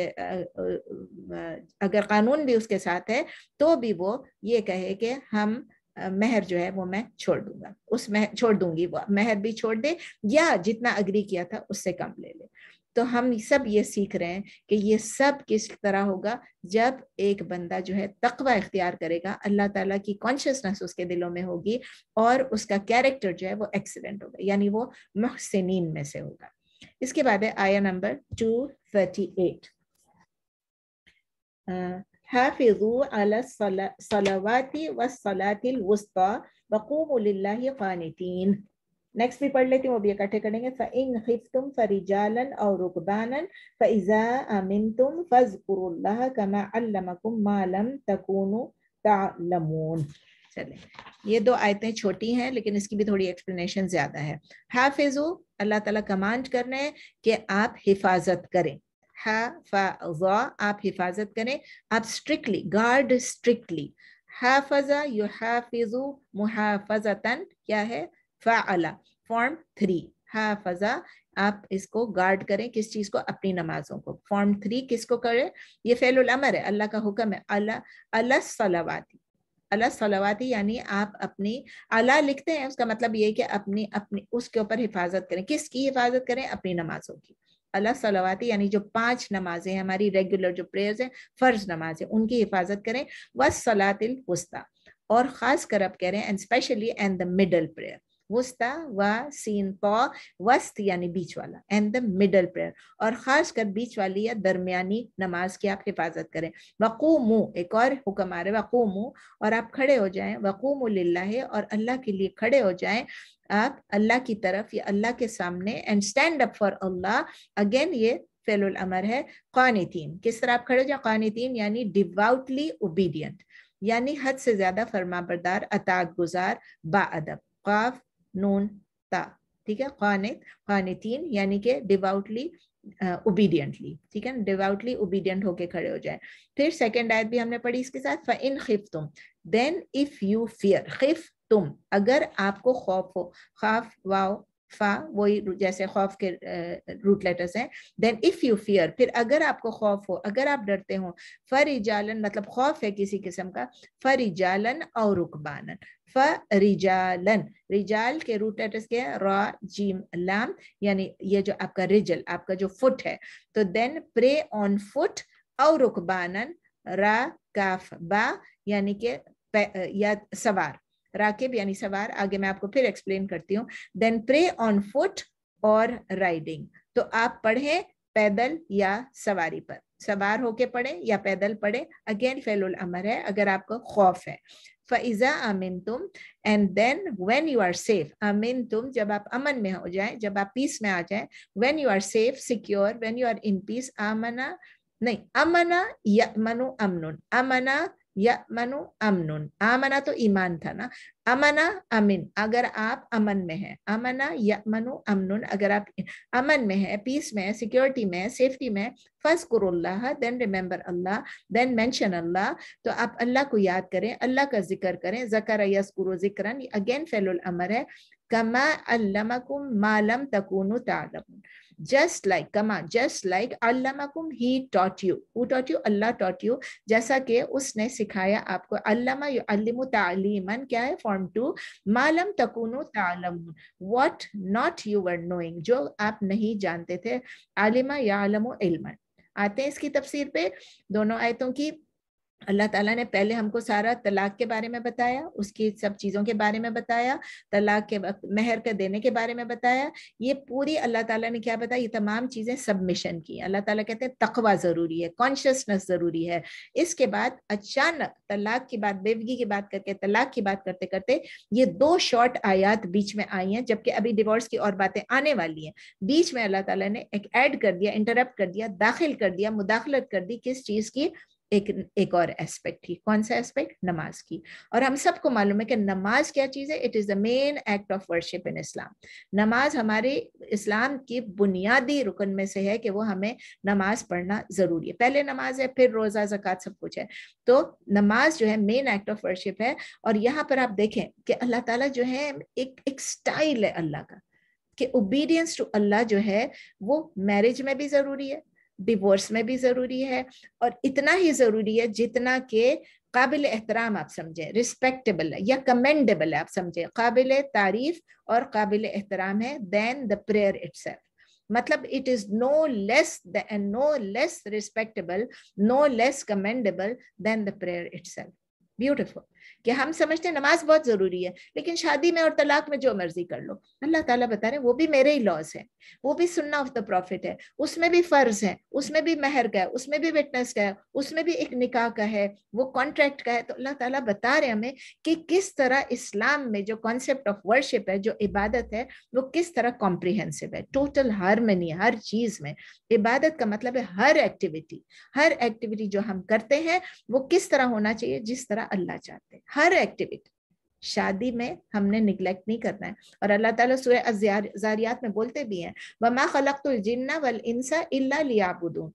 अगर कानून भी उसके साथ है तो भी वो ये कहे कि हम मेहर जो है, वो मैं छोड़ दूँगा। उस मेहर छोड़ दूँगी वो। मेहर भी छोड़ दे, या जितना अग्री किया था, उससे कम ले ले। तो हम सब ये सीख रहे हैं कि ये सब किस तरह होगा जब एक बंदा जो है तकवा इख्तियार करेगा, अल्लाह ताला की कॉन्शियसनेस उसके दिलों में होगी और उसका कैरेक्टर जो है वो एक्सीलेंट होगा, यानी वो महसिन में से होगा। इसके बाद है आया नंबर टू थर्टी एट हाफिजू अला सलावाती वुस्ता, वक़ूमु लिल्लाहि क़ानितीन। नेक्स्ट भी पढ़ लेती हूँ, वो भी इकट्ठे करेंगे। फ़इन खिफ्तुम फरिजालन और रुकबानन फ़इज़ा अमिनतुम फ़ज़कुरुल्लाह कमा अल्लमकुम मा लम तकूनु तालमून। चले, ये दो आयतें छोटी हैं, लेकिन इसकी भी थोड़ी एक्सप्लेनेशन ज़्यादा है। हाफिजु, अल्लाह ताला कमांड कर रहे हैं कि आप हिफाजत करें। हाफा आप हिफाजत करें। आप स्ट्रिक्टली गार्ड स्ट्रिक्टली हाफजा यु हाफिजु मुहाफजतन, क्या है? फ़ाला फॉर्म थ्री। हाफजा आप इसको गार्ड करें किस चीज़ को? अपनी नमाजों को। फॉर्म थ्री किसको करें? ये फेल अमर है, अल्लाह का हुक्म है। अल्लाह अल्लाह सलावाती। अला सलावाती यानी आप अपनी अला लिखते हैं, उसका मतलब ये कि अपनी अपनी, उसके ऊपर हिफाजत करें। किसकी हिफाजत करें? अपनी नमाजों की। अल्लाह सलावाती यानी जो पाँच नमाजें हमारी रेगुलर जो प्रेयर्स हैं, फ़र्ज़ नमाज़ उनकी हिफाजत करें। वस सलातिल वस्ता। और खास कर आप कह रहे हैं and specially and the middle prayer वस्ता व सीन पौ वस्त यानी बीच वाला एंड द मिडल प्रेयर और खास कर बीच वाली या दरमियानी नमाज़ की आप हिफाजत करें। वक़ूमू, एक और हुक्म आ रहे वक़ूमू, और आप खड़े हो जाएँ, वक़ूमू लिल्लाह, और अल्लाह के लिए खड़े हो जाएँ, आप अल्लाह की तरफ़ या अल्लाह के सामने and stand up for Allah again ये फेलुल अमर है, कानितीन। किस तरह आप खड़े हो जाए? कानितीन यानी डिवाउटली ओबीडियंट यानी हद से ज़्यादा फरमा बरदार अताक गुजार बाअदब। काफ नून, ता, ठीक है? खानित, खानितीन, यानी कि डिवाउटली ओबीडियंटली ठीक है? डिवाउटली ओबीडियंट होके खड़े हो जाए। फिर सेकेंड आयत भी हमने पढ़ी इसके साथ इन खिफ तुम देन इफ़ यू फियर खिफ तुम अगर आपको खौफ हो, खाफ, वाओ फा, वही जैसे खौफ के रूट लेटर्स हैं। देन इफ़ यू फियर फिर अगर आपको खौफ हो, अगर आप डरते हो, फरिजालन मतलब खौफ है किसी किस्म का, फरिजालन और रुकबानन। फरिजालन, रिजाल के रूट लेटर्स है? रा, जीम, लाम, यानी ये जो आपका रिजल, आपका जो फुट है। तो देन प्रे ऑन फुट और रुकबानन, रा, काफ, बा, यानी के या सवार। राकिब यानी सवार, आगे मैं आपको फिर एक्सप्लेन करती हूँ। देन प्रे ऑन फुट और राइडिंग तो आप पढ़े पैदल या सवारी पर। सवार होके पढ़े या पैदल पढ़े। अगेन फेलुल अमर है, अगर आपको खौफ है। फ़ैज़ा अमिन तुम and then when you are safe अमिन तुम जब आप अमन में हो जाए, जब आप पीस में आ जाए when you are safe secure when you are in peace आमना नहीं अमना या मनु अमनुन अमना या मनु अमनुन। आमना तो ईमान था ना? अमना अमिन। अगर आप अमन में हैं, अमना या मनु अमनुन। अगर आप अमन में है पीस में है सिक्योरिटी में है सेफ्टी में फ़र्स्ट कुरुल्लाह then remember Allah then mention Allah. तो आप अल्लाह को याद करें, अल्लाह का ज़िक्र करें। जकर यस्कुरु जिक्रन। अगेन फेलुल अमर है। कमा अल्लमकुम मालम तकुनु तालमुन। Just like kama just like allamakum, he taught you. Who taught you? Allah taught you. जैसा कि उसने सिखाया आपको अल्लामा युअल्लिमु तालीमन क्या है? फॉर्म टू मालम तकुनु तालम what not you were knowing जो आप नहीं जानते थे, आलिमा यालमु इल्मन। आते हैं इसकी तफसीर पे, दोनों आयतों की। अल्लाह ताला ने पहले हमको सारा तलाक के बारे में बताया, उसकी सब चीज़ों के बारे में बताया, तलाक के वक्त, मेहर के देने के बारे में बताया। ये पूरी अल्लाह ताला ने क्या बताया? ये तमाम चीज़ें सबमिशन की। अल्लाह ताला कहते हैं, तकवा ज़रूरी है कॉन्शियसनेस ज़रूरी है। इसके बाद अचानक तलाक की बात बेवगी की बात करके, तलाक की बात करते करते ये दो शॉर्ट आयात बीच में आई हैं, जबकि अभी डिवोर्स की और बातें आने वाली हैं। बीच में अल्लाह ताला ने एक ऐड कर दिया इंटरप्ट कर दिया, दाखिल कर दिया, मुदाखलत कर दी किस चीज़ की? एक एक और एस्पेक्ट थी। कौन सा एस्पेक्ट नमाज़ की। और हम सबको मालूम है कि नमाज़ क्या चीज़ है? It is the main act of worship in Islam नमाज़ हमारे इस्लाम की बुनियादी रुकन में से है कि वो हमें नमाज़ पढ़ना ज़रूरी है। पहले नमाज़ है, फिर रोजा, जक़ात सब कुछ है। तो नमाज़ जो है मेन एक्ट ऑफ़ वर्शिप है। और यहाँ पर आप देखें कि अल्लाह ताला जो है, एक एक स्टाइल है अल्लाह का कि ओबीडियंस टू अल्लाह जो है, वो मैरिज में भी ज़रूरी है। डिवोर्स में भी ज़रूरी है और इतना ही ज़रूरी है जितना के काबिल एहतराम आप समझें रिस्पेक्टेबल है या कमेंडेबल है आप समझें, काबिल तारीफ़ और काबिल एहतराम है देन द प्रेयर इट्स मतलब it is no less no less respectable no less commendable then the prayer it's beautiful कि हम समझते हैं नमाज़ बहुत ज़रूरी है, लेकिन शादी में और तलाक में जो मर्ज़ी कर लो। अल्लाह ताला बता रहे वो भी मेरे ही लॉज है, वो भी सुनना ऑफ़ द प्रॉफिट है, उसमें भी फ़र्ज़ है, उसमें भी महर का है, उसमें भी विटनेस का है, उसमें भी एक निकाह का है, वो कॉन्ट्रैक्ट का है। तो अल्लाह ताला बता रहे हमें कि किस तरह इस्लाम में जो कॉन्सेप्ट ऑफ़ वर्शिप है, जो इबादत है, वो किस तरह कॉम्प्रिहेंसिव है। टोटल हारमनी हर चीज़ में इबादत का मतलब है हर एक्टिविटी हर एक्टिविटी जो हम करते हैं, वो किस तरह होना चाहिए, जिस तरह अल्लाह चाहते हैं। हर एक्टिविटी शादी में हमने निग्लेक्ट नहीं करना है। और अल्लाह ताला सूरह अजारियात में बोलते भी हैं, वमा खलक़तुल जिन्ना वल इंसा इल्ला लियाबुदून।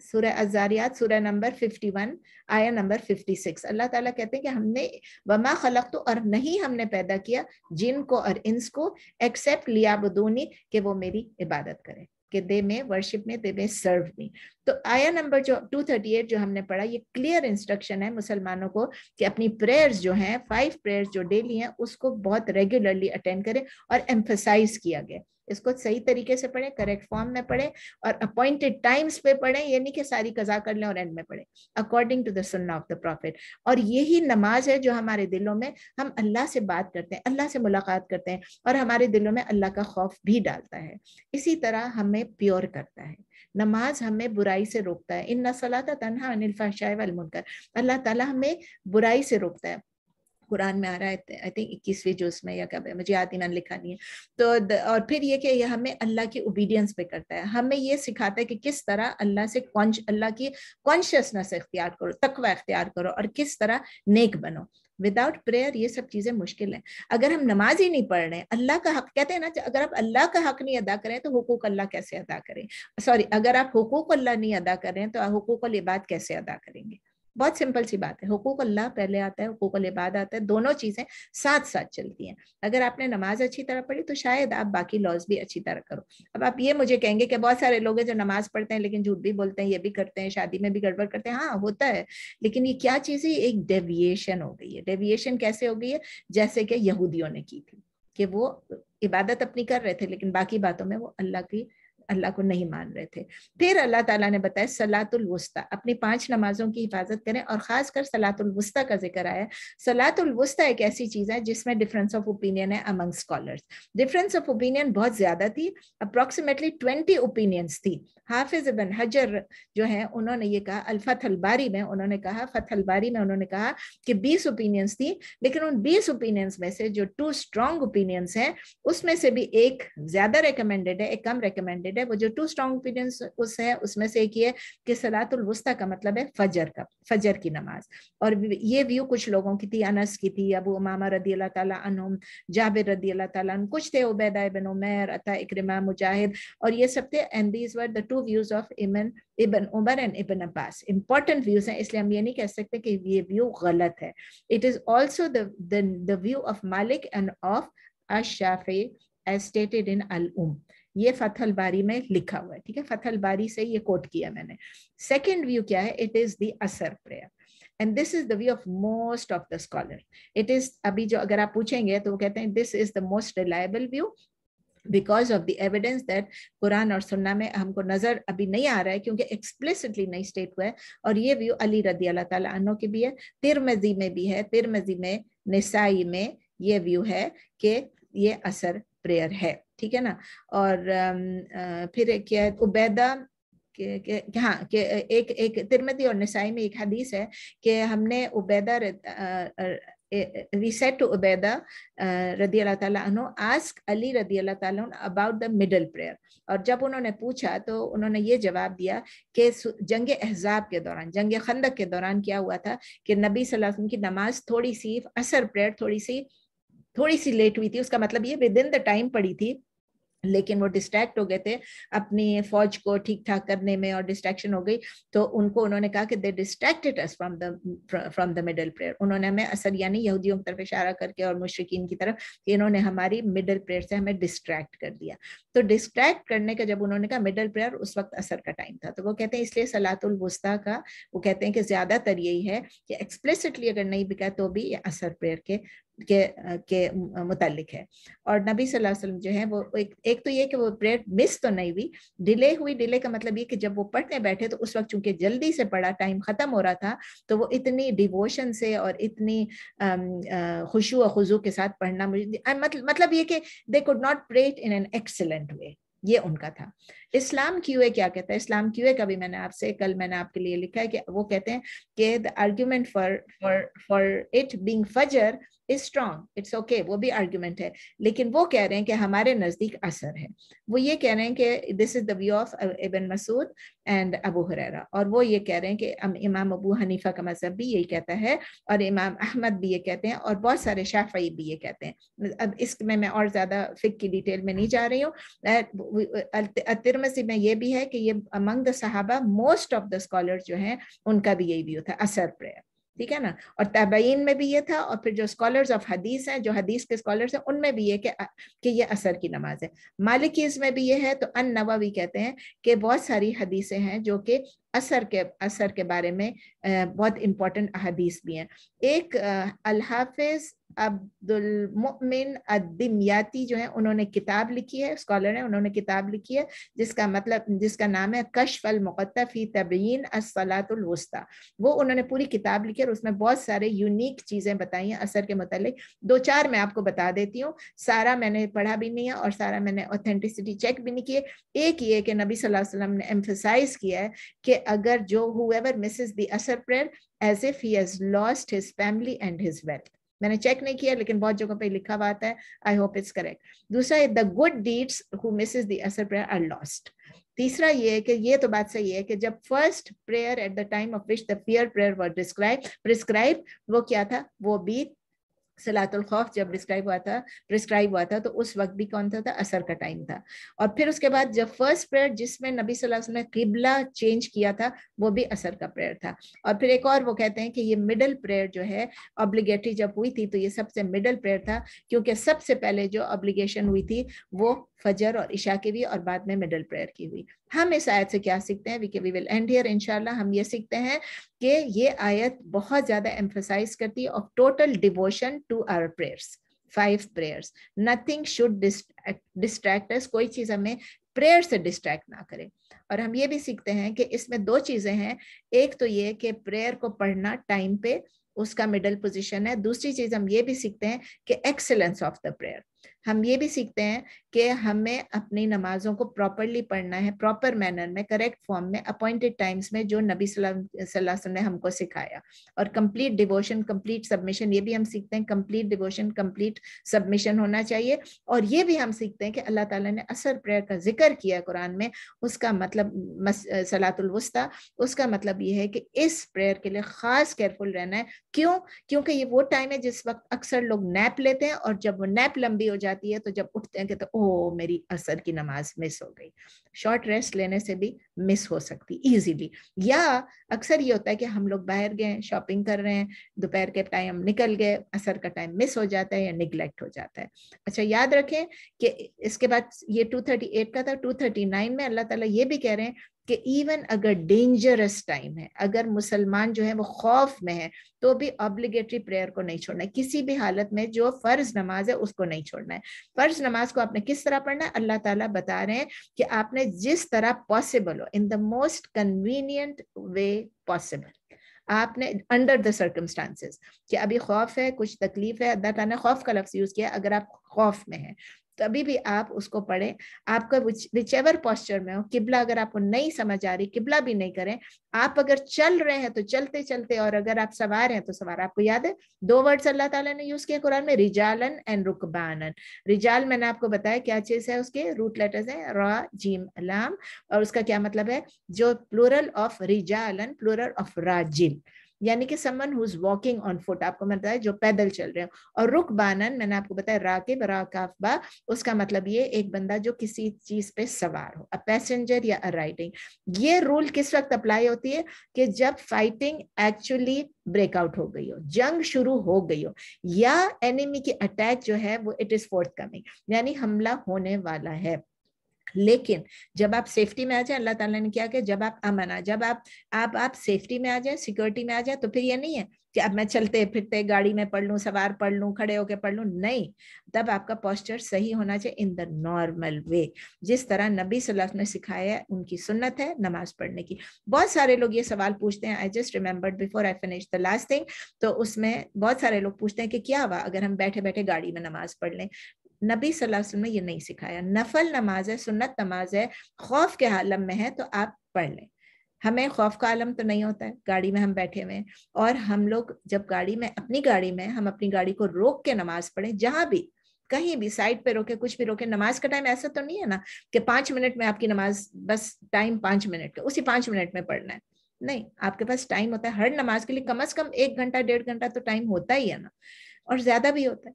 सूरह अजारियात सूरह नंबर 51 आया नंबर 56 अल्लाह ताला कहते हैं कि हमने, वमा खलक तो और नहीं हमने पैदा किया जिन को और इंस को एक्सेप्ट लियाबुदूनी, कि वो मेरी इबादत करें। कि दे में वर्शिप में, दे में सर्व मी। तो आया नंबर जो 238 जो हमने पढ़ा, ये क्लियर इंस्ट्रक्शन है मुसलमानों को कि अपनी प्रेयर्स जो हैं फाइव प्रेयर्स जो डेली हैं, उसको बहुत रेगुलरली अटेंड करें और एम्फोसाइज किया गया। इसको सही तरीके से पढ़े करेक्ट फॉर्म में पढ़े और अपॉइंटेड टाइम्स पे पढ़े ये नहीं कि सारी कजा कर लें और एंड में पढ़े according to the Sunnah of the prophet और यही नमाज़ है जो हमारे दिलों में हम अल्लाह से बात करते हैं, अल्लाह से मुलाकात करते हैं और हमारे दिलों में अल्लाह का खौफ भी डालता है। इसी तरह हमें प्योर करता है। नमाज़ हमें बुराई से रोकता है। इन नसलाता तनहा अनिल फाशाय वल मुनकर। अल्लाह ताला हमें बुराई से रोकता है। कुरान में आ रहा है आई थिंक इक्कीसवीं जुज में या क्या मुझे याद ही लिखा नहीं है। तो द, और फिर ये कि ये हमें अल्लाह की ओबीडियंस पे करता है। हमें ये सिखाता है कि किस तरह अल्लाह से अल्लाह की कॉन्शियसनेस इख्तियार करो तकवा इख्तियार करो और किस तरह नेक बनो। विदाउट प्रेयर ये सब चीज़ें मुश्किल है। अगर हम नमाज़ ही नहीं पढ़ रहे अल्लाह का हक कहते हैं ना अगर आप अल्लाह का हक नहीं अदा करें तो हुकूक अल्लाह कैसे अदा करें? सॉरी अगर आप हुकूक अल्लाह नहीं अदा करें तो हुकूक इबाद कैसे अदा करेंगे? बहुत सिंपल सी बात है। हुकूक अल्लाह पहले आता है, हुकूक इबाद आता है। दोनों चीज़ें साथ साथ चलती हैं। अगर आपने नमाज़ अच्छी तरह पढ़ी तो शायद आप बाकी लॉज भी अच्छी तरह करो। अब आप ये मुझे कहेंगे कि बहुत सारे लोग हैं जो नमाज़ पढ़ते हैं लेकिन झूठ भी बोलते हैं, ये भी करते हैं, शादी में भी गड़बड़ करते हैं। हाँ होता है। लेकिन ये क्या चीज़ है? एक डेविएशन हो गई है। डेविएशन कैसे हो गई है? जैसे कि यहूदियों ने की थी कि वो इबादत अपनी कर रहे थे, लेकिन बाकी बातों में वो अल्लाह की अल्लाह को नहीं मान रहे थे। फिर अल्लाह ताला ने बताया, सलातुल वस्ता, अपनी पाँच नमाजों की हिफाजत करें और खासकर सलातुल वस्ता का ज़िक्र आया। सलातुल वस्ता एक ऐसी चीज़ है जिसमें डिफरेंस ऑफ़ ओपिनियन है among scholars difference of opinion बहुत ज़्यादा थी अप्रोक्सीमेटली ट्वेंटी ओपिनियंस थी। हाफिज इबन हजर जो है, उन्होंने ये कहा अल्फत बारी में उन्होंने कहा फतल बारी में उन्होंने कहा कि बीस ओपिनियंस थी, लेकिन उन बीस ओपिनियंस में से जो टू स्ट्रॉन्ग ओपिनियंस हैं, उसमें से भी एक ज़्यादा रिकमेंडेड है, एक कम रिकमेंडेड है, वो जो टू स्ट्रॉन्ग ओपिनियंस उस है, उसमें से एक ये कि सलातुल वस्ता का मतलब है फजर का, फजर की नमाज़। और ये व्यू कुछ लोगों की थी, अनस की थी, अबू उमामा रदी अल्लाह अनहुम, जाबिर रदी अल्लाह ताला कुछ थे उबैदा इब्न उमैर, अता इकरिमा, मुजाहिद, और ये सब थे and these were the two views of Imam Ibn Umar and Ibn Abbas. Important views हैं, इसलिए हम ये नहीं कह सकते कि ये व्यू गलत है। It is also the view of Malik and of Ashafi as stated in Al Umm ये फथल बारी में लिखा हुआ है, ठीक है? फथल बारी से ये कोट किया मैंने। सेकेंड व्यू क्या है? It is the Asr prayer and this is the view of most of the scholar it is अभी जो अगर आप पूछेंगे तो वो कहते हैं this is the most reliable view because of the evidence that Quran और सुन्ना में हमको नज़र अभी नहीं आ रहा है, क्योंकि एक्सप्लिसिटली नहीं स्टेट हुआ है। और ये व्यू अली रदी अल्लाह ताला की भी है, तिरमजी में भी है। तिरमजी में, निसाई में ये व्यू है कि ये असर प्रेयर है ठीक है ना? और फिर क्या है उबैदा के, के हाँ के एक एक तिरमदी और निसाई में एक हदीस है कि हमने Ubaida said to Ubaidah uh, radiallahu ta'ala anhu ask Ali radiallahu ta'ala about the middle prayer. और जब उन्होंने पूछा तो उन्होंने ये जवाब दिया कि जंग अहजाब के दौरान जंग खंदक के दौरान क्या हुआ था कि नबी सल्लल्लाहु अलैहि वसल्लम की नमाज़ थोड़ी सी असर प्रेयर थोड़ी सी थोड़ी सी लेट हुई थी, उसका मतलब ये विद इन द टाइम पड़ी थी, लेकिन वो डिस्ट्रैक्ट हो गए थे अपनी फौज को ठीक ठाक करने में और डिस्ट्रैक्शन हो गई तो उनको उन्होंने कहा कि they distracted us from the from the middle prayer उन्होंने हमें असर यानी यहूदियों की तरफ़ इशारा करके और मुशरकिन की तरफ़ इन्होंने हमारी मिडल प्रेयर से हमें डिस्ट्रैक्ट कर दिया। तो डिस्ट्रैक्ट करने का जब उन्होंने कहा मिडल प्रेयर उस वक्त असर का टाइम था। तो वो कहते हैं, इसलिए सलातुल वस्ता का, वो कहते हैं कि ज़्यादातर यही है कि एक्सप्लिसिटली अगर नहीं बिका तो भी ये असर प्रेयर के के के मुतालिक है। और नबी सल्लल्लाहु अलैहि वसल्लम जो है वो एक एक तो ये कि वो प्रेयर मिस तो नहीं हुई। डिले हुई डिले का मतलब ये कि जब वो पढ़ने बैठे तो उस वक्त चूँकि जल्दी से पढ़ा टाइम खत्म हो रहा था तो वो इतनी डिवोशन से और इतनी खुशू खुजू के साथ पढ़ना मुझे मतलब मतलब ये कि they could not pray in an excellent way ये उनका था। इस्लाम क्यूए क्या कहता है? इस्लाम क्यूए का भी मैंने आपसे, कल मैंने आपके लिए लिखा है कि वो कहते हैं कि the argument for for for it being Fajr is strong it's okay वो भी आर्ग्यूमेंट है। लेकिन वो कह रहे हैं कि हमारे नज़दीक असर है। वो ये कह रहे हैं कि this is the view of Ibn Masud and Abu Hurairah और वो ये कह रहे हैं कि इमाम अबू हनीफा का मज़हब भी यही कहता है और इमाम अहमद भी ये कहते हैं और बहुत सारे शाफई भी ये कहते हैं। अब इसमें मैं और ज़्यादा फिक की डिटेल में नहीं जा रही हूँ। तिरमसी में ये भी है कि ये among the Sahaba most of the scholar जो हैं, उनका भी यही व्यू था, असर प्रेयर ठीक है ना? और तबईन में भी ये था और फिर जो स्कॉलर्स ऑफ़ हदीस हैं, जो हदीस के स्कॉलर्स हैं, उनमें भी ये कि कि ये असर की नमाज़ है। मालिकीज में भी ये है तो अन नवावी कहते हैं कि बहुत सारी हदीसें हैं जो कि असर के असर के बारे में बहुत इम्पोर्टेंट हदीस भी हैं। एक अल हाफिज अब्दुल मुमिन अदिमयाती जो है, उन्होंने किताब लिखी है स्कॉलर है, उन्होंने किताब लिखी है, जिसका मतलब जिसका नाम है कशफ अल मुकत्ता तबीन असलातुल वस्ता। वो उन्होंने पूरी किताब लिखी है और उसमें बहुत सारे यूनिक चीज़ें बताई हैं असर के मतलब दो चार मैं आपको बता देती हूँ, सारा मैंने पढ़ा भी नहीं है और सारा मैंने ऑथेंटिसिटी चेक भी नहीं की एक ये कि नबी वसल्लम ने एम्फोसाइज किया है कि अगर जो whoever misses the Asr prayer as if he has lost his family and his wealth मैंने चेक नहीं किया, लेकिन बहुत जगह पे लिखा हुआ है आई होप इट्स करेक्ट दूसरा the good deeds who misses the Asr prayer are lost तीसरा ये है कि ये तो बात सही है कि जब first prayer at the time of which the fear prayer were describe prescribe वो क्या था? वो भी सलातुल खौफ जब डिस्क्राइब हुआ था प्रिस्क्राइब हुआ था तो उस वक्त भी कौन था, था असर का टाइम था। और फिर उसके बाद जब फ़र्स्ट प्रेयर जिसमें नबी सल्लल्लाहु अलैहि वसल्लम ने किबला चेंज किया था वो भी असर का प्रेयर था। और फिर एक और वो कहते हैं कि ये मिडल प्रेयर जो है ऑब्लिगेटरी जब हुई थी तो ये सबसे मिडल प्रेयर था क्योंकि सबसे पहले जो ऑब्लिगेशन हुई थी वो फजर और इशा की भी और बाद में मिडल प्रेयर की हुई। हम इस आयत से क्या सीखते हैं? वी विल एंड हियर इंशाल्लाह हम ये सीखते हैं कि ये आयत बहुत ज़्यादा एम्फोसाइज करती है of total devotion to our prayers five prayers nothing should distract us कोई चीज़ हमें प्रेयर से डिस्ट्रैक्ट ना करें। और हम ये भी सीखते हैं कि इसमें दो चीज़ें हैं। एक तो ये कि प्रेयर को पढ़ना टाइम पे उसका मिडल पोजीशन है। दूसरी चीज़ हम ये भी सीखते हैं कि एक्सेलेंस ऑफ़ द प्रेयर हम ये भी सीखते हैं कि हमें अपनी नमाजों को प्रॉपरली पढ़ना है प्रॉपर मैनर में करेक्ट फॉर्म में अपॉइंटेड टाइम्स में जो नबी सल्लल्लाहु ने हमको सिखाया। और कंप्लीट डिवोशन कंप्लीट सबमिशन ये भी हम सीखते हैं कंप्लीट डिवोशन कंप्लीट सबमिशन होना चाहिए। और ये भी हम सीखते हैं कि अल्लाह ताला ने असर प्रेयर का ज़िक्र किया कुरान में, उसका मतलब सलातुल वस्ता, उसका मतलब ये है कि इस प्रेयर के लिए खास केयरफुल रहना है। क्यों? क्योंकि ये वो टाइम है जिस वक्त अक्सर लोग नैप लेते हैं और जब वो नैप लंबी हो जाती है तो जब उठते हैं तो ओ मेरी असर की नमाज़ मिस हो गई। शॉर्ट रेस्ट लेने से भी मिस हो सकती इजीली या अक्सर ये होता है कि हम लोग बाहर गए शॉपिंग कर रहे हैं, दोपहर के टाइम निकल गए, असर का टाइम मिस हो जाता है या निगलेक्ट हो जाता है। अच्छा याद रखें कि इसके बाद ये 238 का था 239 में अल्लाह ताला ये भी कह रहे हैं कि इवन अगर डेंजरस टाइम है, अगर मुसलमान जो है वो खौफ में है तो भी ऑब्लिगेटरी प्रेयर को नहीं छोड़ना है। किसी भी हालत में जो फ़र्ज़ नमाज़ है, उसको नहीं छोड़ना है। फ़र्ज़ नमाज़ को आपने किस तरह पढ़ना है? अल्लाह ताला बता रहे हैं कि आपने जिस तरह पॉसिबल हो in the most convenient way possible आपने अंडर द सर्कमस्टांसेस कि अभी खौफ है, कुछ तकलीफ़ है, अल्लाह ने खौफ का लफ्ज यूज़ किया अगर आप खौफ में है तभी भी आप उसको पढ़ें। आपका विच एवर पॉस्चर में हो, किबला अगर आपको नहीं समझ आ रही, किबला भी नहीं करें। आप अगर चल रहे हैं तो चलते चलते और अगर आप सवार हैं तो सवार। आपको याद है? दो वर्ड्स अल्लाह ताला ने यूज़ किया कुरान में, रिजालन एंड रुकबानन। रिजाल मैंने आपको बताया क्या चीज़ है उसके? रूट लेटर्स है रा जीम अलाम और उसका क्या मतलब है? जो प्लूरल ऑफ़ रिजालन प्लूरल ऑफ़ राजिल यानी कि someone who is walking on foot आपको बताया जो पैदल चल रहे हैं। और रुक बानन, मैंने आपको बताया राकिब राकाफबा उसका मतलब ये एक बंदा जो किसी चीज़ पे सवार हो अ पैसेंजर या अ राइडिंग ये रूल किस वक्त अप्लाई होती है कि जब फाइटिंग एक्चुअली ब्रेकआउट हो गई हो, जंग शुरू हो गई हो, या एनिमी की अटैक जो है वो इट इज़ फोर्थ कमिंग यानी हमला होने वाला है। लेकिन जब आप सेफ्टी में आ जाए, अल्लाह ताला ने क्या किया? जब आप अमन जब आप आप आप सेफ्टी में आ जाए सिक्योरिटी में आ जाए तो फिर ये नहीं है कि अब मैं चलते फिरते गाड़ी में पढ़ लूँ, सवार पढ़ लूँ, खड़े होके पढ़ लूँ, नहीं। तब आपका पोस्चर सही होना चाहिए इन द नॉर्मल वे जिस तरह नबी सल्लल्लाहु ने सिखाया है, उनकी सुन्नत है नमाज़ पढ़ने की। बहुत सारे लोग ये सवाल पूछते हैं I just remembered before I finish the last thing तो उसमें बहुत सारे लोग पूछते हैं कि क्या हुआ? अगर हम बैठे बैठे गाड़ी में नमाज़ पढ़ लें नबी सल्लल्लाहु ने ये नहीं सिखाया। नफल नमाज़ है, सुन्नत नमाज़ है, खौफ के आलम में है तो आप पढ़ लें। हमें खौफ का आलम तो नहीं होता है, गाड़ी में हम बैठे हुए हैं। और हम लोग जब गाड़ी में, अपनी गाड़ी में, हम अपनी गाड़ी को रोक के नमाज़ पढ़े, जहाँ भी, कहीं भी, साइड पे रोके, कुछ भी रोके, नमाज़ का टाइम ऐसा तो नहीं है ना कि पाँच मिनट में आपकी नमाज़, बस टाइम पाँच मिनट का, उसी पाँच मिनट में पढ़ना है। नहीं, आपके पास टाइम होता है। हर नमाज़ के लिए कम अज कम एक घंटा, डेढ़ घंटा तो टाइम होता ही है ना। और ज़्यादा भी होता है।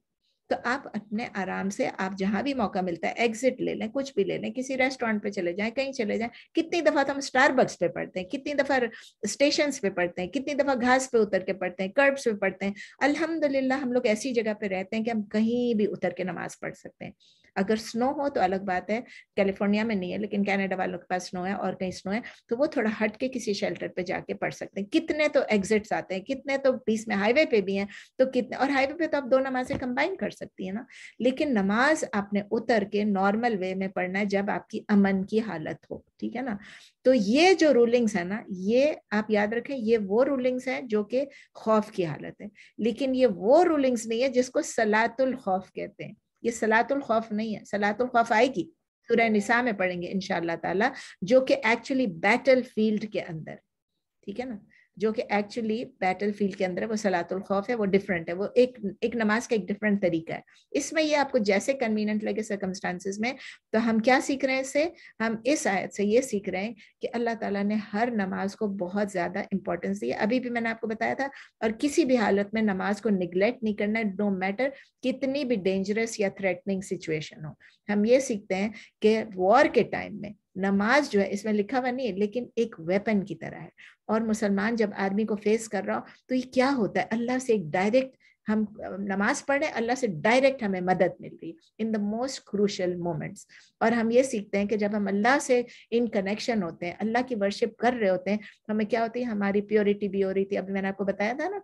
तो आप अपने आराम से, आप जहाँ भी मौका मिलता है एग्जिट ले लें, कुछ भी ले लें, किसी रेस्टोरेंट पे चले जाएँ, कहीं चले जाएँ, कितनी दफ़ा तो हम स्टार बक्स पे पढ़ते हैं, कितनी दफ़ा स्टेशन पे पढ़ते हैं, कितनी दफ़ा घास पे उतर के पढ़ते हैं कर्ब्स पे पढ़ते हैं। अल्हम्दुलिल्लाह हम लोग ऐसी जगह पे रहते हैं कि हम कहीं भी उतर के नमाज़ पढ़ सकते हैं। अगर स्नो हो तो अलग बात है। कैलिफ़ोर्निया में नहीं है, लेकिन कैनेडा वालों के पास स्नो है और कहीं स्नो है तो वो थोड़ा हट के किसी शेल्टर पे जाके पढ़ सकते हैं। कितने तो एग्जिट्स आते हैं, कितने तो बीच में हाईवे पे भी हैं तो कितने, और हाईवे पे तो आप दो नमाजें कंबाइन कर सकती है ना। लेकिन नमाज़ आपने उतर के नॉर्मल वे में पढ़ना है जब आपकी अमन की हालत हो, ठीक है ना? तो ये जो रूलिंग्स है ना, ये आप याद रखें, ये वो रूलिंग्स है जो कि खौफ की हालत है। लेकिन ये वो रूलिंग्स नहीं है जिसको सलातुल खौफ कहते हैं। ये सलातुल खौफ नहीं है, सलातुल खौफ आएगी, सूरह निसा में पढ़ेंगे इनशाला जो कि एक्चुअली बैटल फ़ील्ड के अंदर, ठीक है ना? जो कि एक्चुअली बैटल फ़ील्ड के अंदर है वो सलातुल खौफ है, वो डिफरेंट है, वो एक एक नमाज़ का एक डिफरेंट तरीका है। इसमें ये आपको जैसे कन्वीनियंट लगे सर्कमस्टांसिस में तो हम क्या सीख रहे हैं इससे हम इस आयत से ये सीख रहे हैं कि अल्लाह ताला ने हर नमाज़ को बहुत ज़्यादा इंपॉर्टेंस दी अभी भी मैंने आपको बताया था, और किसी भी हालत में नमाज़ को निग्लेक्ट नहीं करना है नो मैटर कितनी भी डेंजरस या थ्रेटनिंग सिचुएशन हो। हम ये सीखते हैं कि वॉर के टाइम में नमाज़ जो है, इसमें लिखा हुआ नहीं है, लेकिन एक वेपन की तरह है। और मुसलमान जब आर्मी को फेस कर रहा हो तो ये क्या होता है? अल्लाह से एक डायरेक्ट हम नमाज़ पढ़े अल्लाह से डायरेक्ट हमें मदद मिल रही in the most crucial moments और हम ये सीखते हैं कि जब हम अल्लाह से इन कनेक्शन होते हैं, अल्लाह की वर्शिप कर रहे होते हैं, हमें क्या होती है? हमारी प्योरिटी भी हो रही थी। अभी मैंने आपको बताया था ना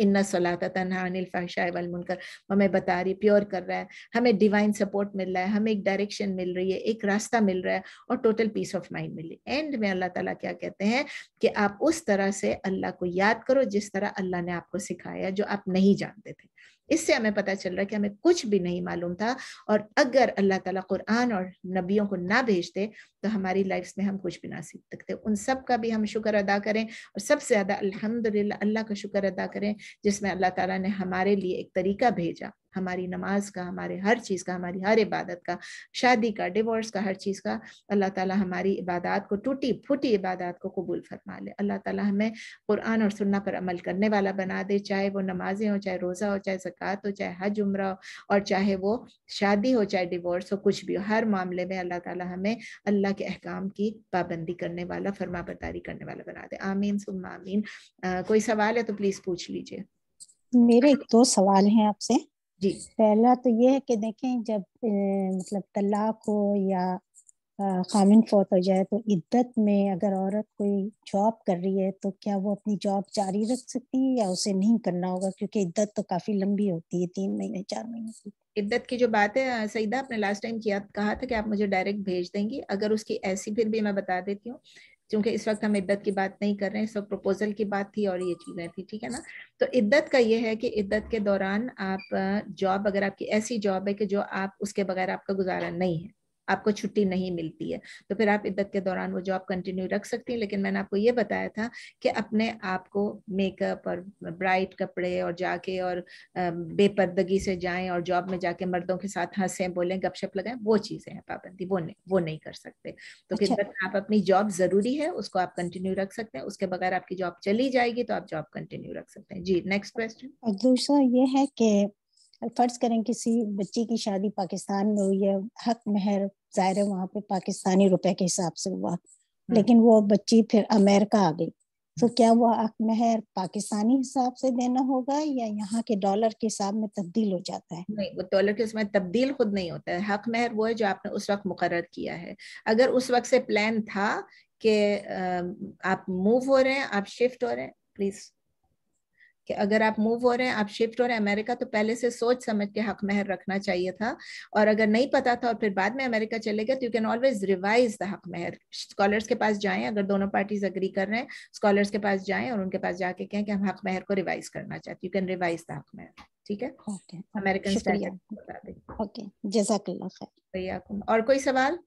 इन्ना सलाता तनहा अनिल फ़ाशाह वल मुनकर हमें बता रही, प्योर कर रहा है। हमें डिवाइन सपोर्ट मिल रहा है, हमें एक डायरेक्शन मिल रही है, एक रास्ता मिल रहा है, और टोटल पीस ऑफ़ माइंड मिल। रही है एंड में अल्लाह ताला क्या कहते हैं कि आप उस तरह से अल्लाह को याद करो, जिस तरह अल्लाह ने आपको सिखाया, जो आप नहीं जानते थे। इससे हमें पता चल रहा है कि हमें कुछ भी नहीं मालूम था और अगर अल्लाह ताला कुरान और नबियों को ना भेजते तो हमारी लाइफ में हम कुछ भी ना सीख सकते। उन सब का भी हम शुक्र अदा करें और सबसे ज़्यादा अल्हम्दुलिल्लाह अल्लाह का शुक्र अदा करें जिसमें अल्लाह ताला ने हमारे लिए एक तरीका भेजा। हमारी नमाज़ का, हमारे हर चीज़ का, हमारी हर इबादत का, शादी का डिवोर्स का, हर चीज़ का, अल्लाह ताला हमारी इबादत को, टूटी फूटी इबादत को कबूल फरमा ले। अल्लाह ताला हमें कुरान और सुन्ना पर अमल करने वाला बना दे, चाहे वो नमाजें हो, चाहे रोज़ा हो, चाहे ज़क़़त हो, चाहे हज, उम्र हो, और चाहे वो शादी हो, चाहे डिवोर्स हो, कुछ भी हो, हर मामले में अल्लाह ताला हमें अल्लाह के अहकाम की पाबंदी करने वाला फरमा बरदारी करने वाला बना दे। आमीन सुम आमीन। कोई सवाल है तो प्लीज़ पूछ लीजिए।
मेरे एक दो सवाल हैं आपसे।
जी।
पहला तो ये है कि देखें जब ए, मतलब तलाक हो या खामिन फौत हो जाए तो इद्दत में अगर औरत कोई जॉब कर रही है तो क्या वो अपनी जॉब जारी रख सकती है या उसे नहीं करना होगा? क्योंकि इद्दत तो काफ़ी लंबी होती है तीन महीने चार महीने की।
इद्दत की जो बात है सईदा आपने लास्ट टाइम किया कहा था कि आप मुझे डायरेक्ट भेज देंगी। अगर उसकी ऐसी फिर भी मैं बता देती हूँ क्योंकि इस वक्त हम इद्दत की बात नहीं कर रहे हैं सब प्रपोजल की बात थी और ये चीज़ें थी, ठीक है ना? तो इद्दत का ये है कि इद्दत के दौरान आप जॉब अगर आपकी ऐसी जॉब है कि जो आप उसके बगैर आपका गुजारा नहीं है। आपको छुट्टी नहीं मिलती है। तो फिर आप इद्दत के दौरान वो जॉब कंटिन्यू रख सकती हैं लेकिन मैंने आपको ये बताया था कि अपने आप को मेकअप और ब्राइट कपड़े और जाके और बेपर्दगी से जाएँ और जॉब में जाके मर्दों के साथ हंसें बोलें गपशप लगाएँ वो चीज़ें हैं पाबंदी वो नहीं वो नहीं कर सकते। तो
अच्छा।
आप अपनी जॉब ज़रूरी है उसको आप कंटिन्यू रख सकते हैं उसके बगैर आपकी जॉब चली जाएगी तो आप जॉब कंटिन्यू रख सकते हैं। जी नेक्स्ट क्वेश्चन
दूसरा ये है कि फ़र्ज़ करें किसी बच्ची की शादी पाकिस्तान में हुई है हक महर ज़ाहिर है वहाँ पे पाकिस्तानी रुपए के हिसाब से हुआ। लेकिन वो बच्ची फिर अमेरिका आ गई। तो क्या वो हक महर पाकिस्तानी हिसाब से देना होगा या यहाँ के डॉलर के हिसाब में तब्दील हो जाता है?
नहीं वो डॉलर के उसमें तब्दील खुद नहीं होता है। हक महर वो है जो आपने उस वक्त मुकर किया है। अगर उस वक्त से प्लान था कि आप मूव हो रहे हैं आप शिफ्ट हो रहे हैं प्लीज़ कि अगर आप मूव हो रहे हैं आप शिफ्ट हो रहे हैं अमेरिका तो पहले से सोच समझ के हक महर रखना चाहिए था। और अगर नहीं पता था और फिर बाद में अमेरिका चले गए तो you can always revise the haq mahr. Scholars के पास जाएँ अगर दोनों पार्टीज़ अग्री कर रहे हैं स्कॉलर्स के पास जाएँ और उनके पास जाके कहें कि हम हक महर को रिवाइज करना चाहते यू कैन रिवाइज द हक महर ठीक है? अमेरिकन स्टैंडर्ड
ओके जजाकल्ला खैर।
और कोई सवाल?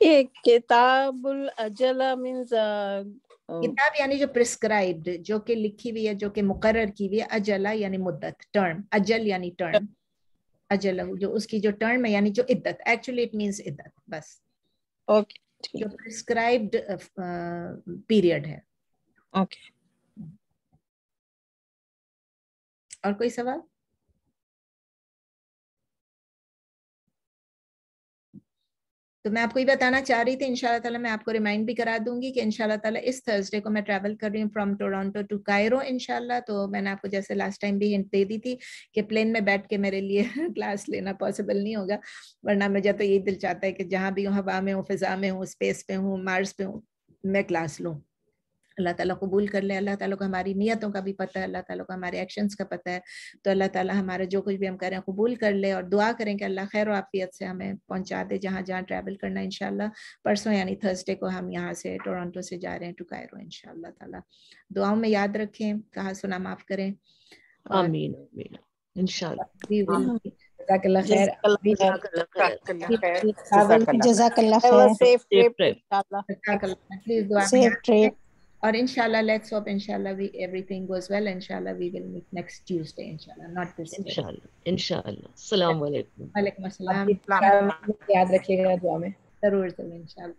ये किताबुल अजला मींस
किताब यानी जो प्रिस्क्राइब्ड जो कि लिखी हुई है जो कि मुकर्रर की हुई है अजला यानी मुद्दत टर्म अजल यानी टर्म अजल जो उसकी जो टर्म है यानी जो इद्दत एक्चुअली इट मींस इद्दत बस।
ओके
जो प्रिस्क्राइब्ड पीरियड है।
ओके
और कोई सवाल? तो मैं आपको ये बताना चाह रही थी इनशाला ताला मैं आपको रिमाइंड भी करा दूँगी कि इनशाला ताला इस थर्सडे को मैं ट्रैवल कर रही हूँ फ्रॉम टोरंटो टू कायरो इनशाला तो मैंने आपको जैसे लास्ट टाइम भी हिंट दे दी थी कि प्लेन में बैठ के मेरे लिए क्लास लेना पॉसिबल नहीं होगा, वरना मुझे तो यही दिल चाहता है कि जहाँ भी हूँ, हवा में हूँ, फिजा में हूँ स्पेस पे हूँ मार्स पे हूँ, मैं क्लास लूँ। अल्लाह ताला कबूल कर ले अल्लाह ताला को हमारी नीयतों का भी पता है अल्लाह ताला को हमारे एक्शंस का पता है। तो अल्लाह ताला हमारा जो कुछ भी हम करें कबूल कर ले और दुआ करें कि अल्लाह खैर आफियत से हमें पहुँचा दे जहाँ जहाँ ट्रैवल करना इंशाल्लाह। परसों यानी थर्सडे को हम यहाँ से टोरंटो से जा रहे हैं टू कायरो इंशाल्लाह ताला। दुआओं में याद रखें कहा सुना माफ़ करें।
आमीन आमीन
will- जज़ाकल्लाह खैर।
जजाकल्ला
खैर. Please
dua
safe trip
or
inshallah
let's hope inshallah we everything goes well. Inshallah we will meet next tuesday inshallah not this inshallah
day. inshallah. Assalamu alaikum.
Walaikum assalam.
Yaad rakhiyega dua mein.
Zarur zarur inshallah.